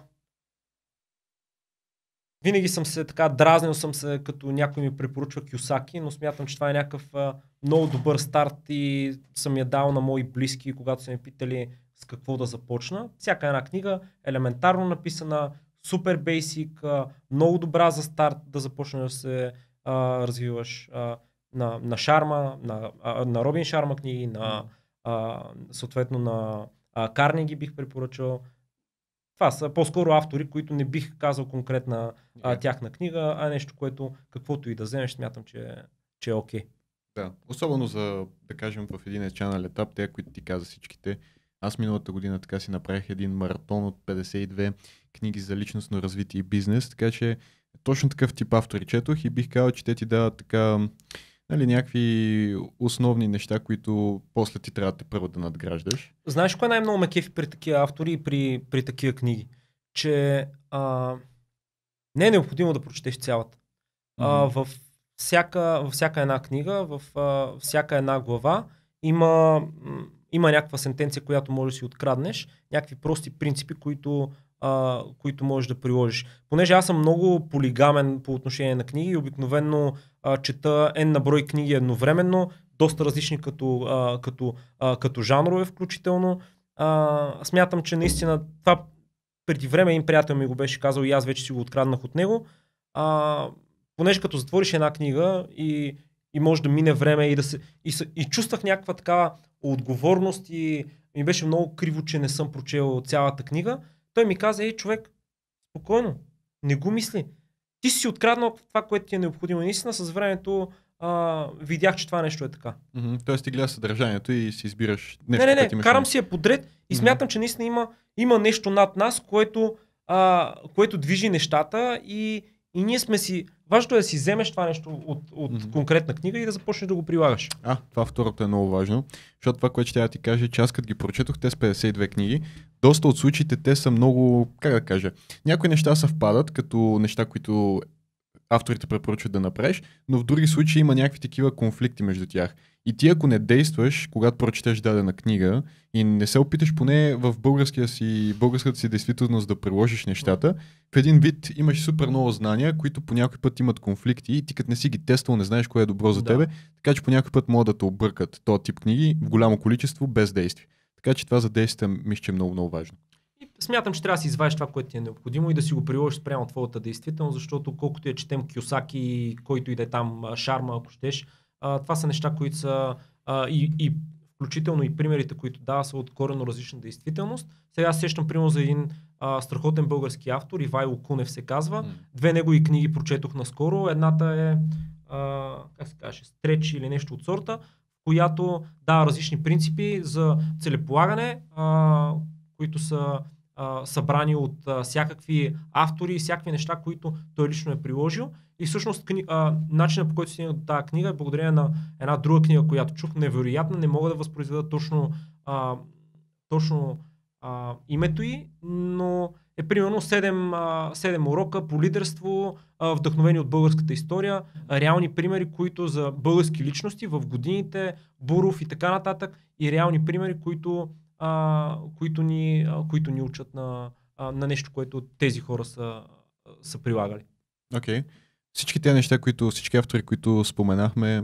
винаги съм се така дразнил съм се, като някой ми препоръчва Кюсаки, но смятам, че това е някакъв а, много добър старт и съм я дал на мои близки, когато са ме питали с какво да започна. Всяка една книга, елементарно написана, супер бейсик, много добра за старт да започнеш да се а, развиваш а, на, на Шарма, на, а, на Робин Шарма книги, на а, съответно на а, Карнеги бих препоръчал. Това са по-скоро автори, които не бих казал конкретна а, тяхна книга, а нещо, което каквото и да вземеш, смятам, че, че е окей. Да, особено за, да кажем, в един начален етап, те, които ти каза всичките. Аз миналата година така си направих един маратон от 52 книги за личностно развитие и бизнес, така че точно такъв тип автори четох и бих казал, че те ти дават така нали, някакви основни неща, които после ти трябва да първо да надграждаш. Знаеш кое най-много ме кефи при такива автори и при, при такива книги? Че а, не е необходимо да прочетеш цялата. А, в, всяка, във всяка една книга, в а, всяка една глава има, има някаква сентенция, която можеш да си откраднеш, някакви прости принципи, които, а, които можеш да приложиш. Понеже аз съм много полигамен по отношение на книги и обикновенно а, чета N на брой книги едновременно, доста различни като, а, като, а, като жанрове включително. А, смятам, че наистина това преди време един приятел ми го беше казал и аз вече си го откраднах от него. А, понеже като затвориш една книга и, и може да мине време и да се. И, се- и чувствах някаква такава отговорност и ми беше много криво, че не съм прочел цялата книга. Той ми каза, ей, човек, спокойно, не го мисли. Ти си откраднал това, което ти е необходимо. Наистина с времето а, видях, че това нещо е така. Мгм. Тоест ти гледаш съдържанието и си избираш нещо, не, не, не, карам си я подред и Мгм. смятам, че наистина има, има нещо над нас, което, а, което движи нещата и, и ние сме си... Важното е да си вземеш това нещо от, от Мгм. конкретна книга и да започнеш да го прилагаш. А, това второто е много важно, защото това, което ще я ти кажа, че аз като ги прочетох, те с 52 книги, доста от случаите те са много, как да кажа, някои неща съвпадат, като неща, които авторите препоръчват да направиш, но в други случаи има някакви такива конфликти между тях. И ти ако не действаш, когато прочетеш дадена книга и не се опиташ поне в българския си, българската си действителност да приложиш нещата, в един вид имаш супер много знания, които по някой път имат конфликти и ти като не си ги тествал, не знаеш кое е добро за Да. тебе, така че по някой път могат да те объркат този тип книги в голямо количество без действие. Така че това за действие мисля, че е много, много важно. И смятам, че трябва да си извадиш това, което ти е необходимо и да си го приложиш спрямо твоята действителност, защото колкото я четем Кюсаки, който и да е там Шарма, ако щеш, а, това са неща, които са а, и, и включително и примерите, които дава са от корено различна действителност. Сега сещам примерно за един а, страхотен български автор, Ивайло Кунев се казва. Две негови книги прочетох наскоро. Едната е, а, как се каже, Стреч или нещо от сорта, в която дава различни принципи за целеполагане, а, които са събрани от а, всякакви автори всякакви неща, които той лично е приложил. И всъщност кни, начинът по който стигнах до тази книга е благодарение на една друга книга, която чух, невероятна, не мога да възпроизведа точно, а, точно а, името й, но е примерно 7, а, 7 урока по лидерство, вдъхновени от българската история, реални примери, които за български личности в годините, Буров и така нататък, и реални примери, които, а, които, ни, а, които ни учат на, а, на нещо, което тези хора са, са прилагали. Окей. Okay. Всички тези неща, които всички автори, които споменахме,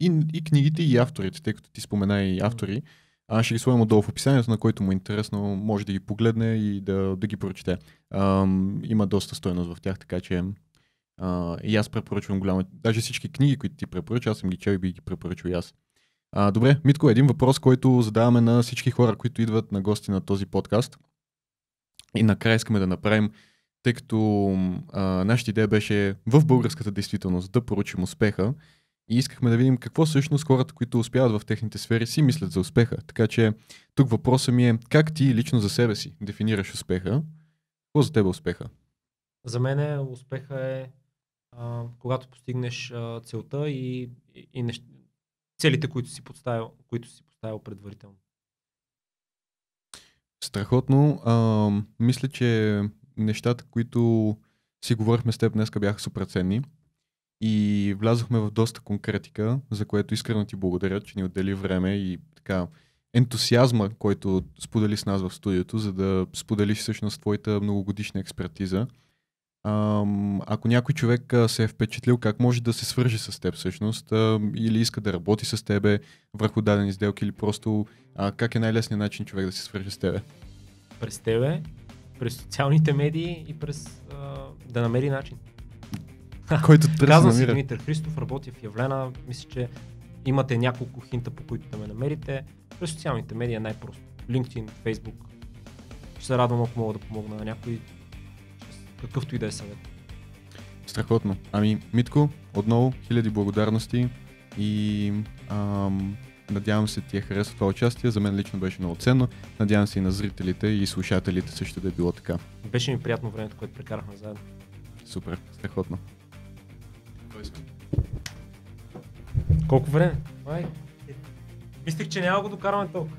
и, и книгите, и авторите, тъй като ти спомена и автори, аз ще ги сложим отдолу в описанието, на който му е интересно, може да ги погледне и да, да ги прочете. Ам, има доста стоеност в тях, така че а, и аз препоръчвам голямо. Даже всички книги, които ти препоръча, аз съм ги чел и би ги препоръчал и аз. А, добре, Митко, един въпрос, който задаваме на всички хора, които идват на гости на този подкаст. И накрая искаме да направим тъй като а, нашата идея беше в българската действителност да поручим успеха и искахме да видим какво всъщност хората, които успяват в техните сфери, си мислят за успеха. Така че тук въпросът ми е как ти лично за себе си дефинираш успеха? Какво за теб е успеха? За мен е, успеха е а, когато постигнеш а, целта и, и, и нещ... целите, които си поставил, които си поставил предварително. Страхотно. А, мисля, че нещата, които си говорихме с теб днес, бяха супер ценни. И влязохме в доста конкретика, за което искрено ти благодаря, че ни отдели време и така ентусиазма, който сподели с нас в студиото, за да споделиш всъщност твоята многогодишна експертиза. Ако някой човек се е впечатлил, как може да се свържи с теб всъщност, или иска да работи с тебе върху дадени сделки, или просто как е най-лесният начин човек да се свържи с тебе? През тебе, през социалните медии и през а, да намери начин. Който търси Казвам намира. Димитър Христов, работя в Явлена. Мисля, че имате няколко хинта, по които да ме намерите. През социалните медии е най-просто. LinkedIn, Facebook. Ще се радвам, ако мога да помогна на някой. Какъвто и да е съвет. Страхотно. Ами, Митко, отново хиляди благодарности и ам, надявам се ти е харесва това участие. За мен лично беше много ценно. Надявам се и на зрителите и слушателите също да е било така. Беше ми приятно времето, което прекарахме заедно. Супер, страхотно. Колко време? Ай. Мислих, че няма го докарваме толкова.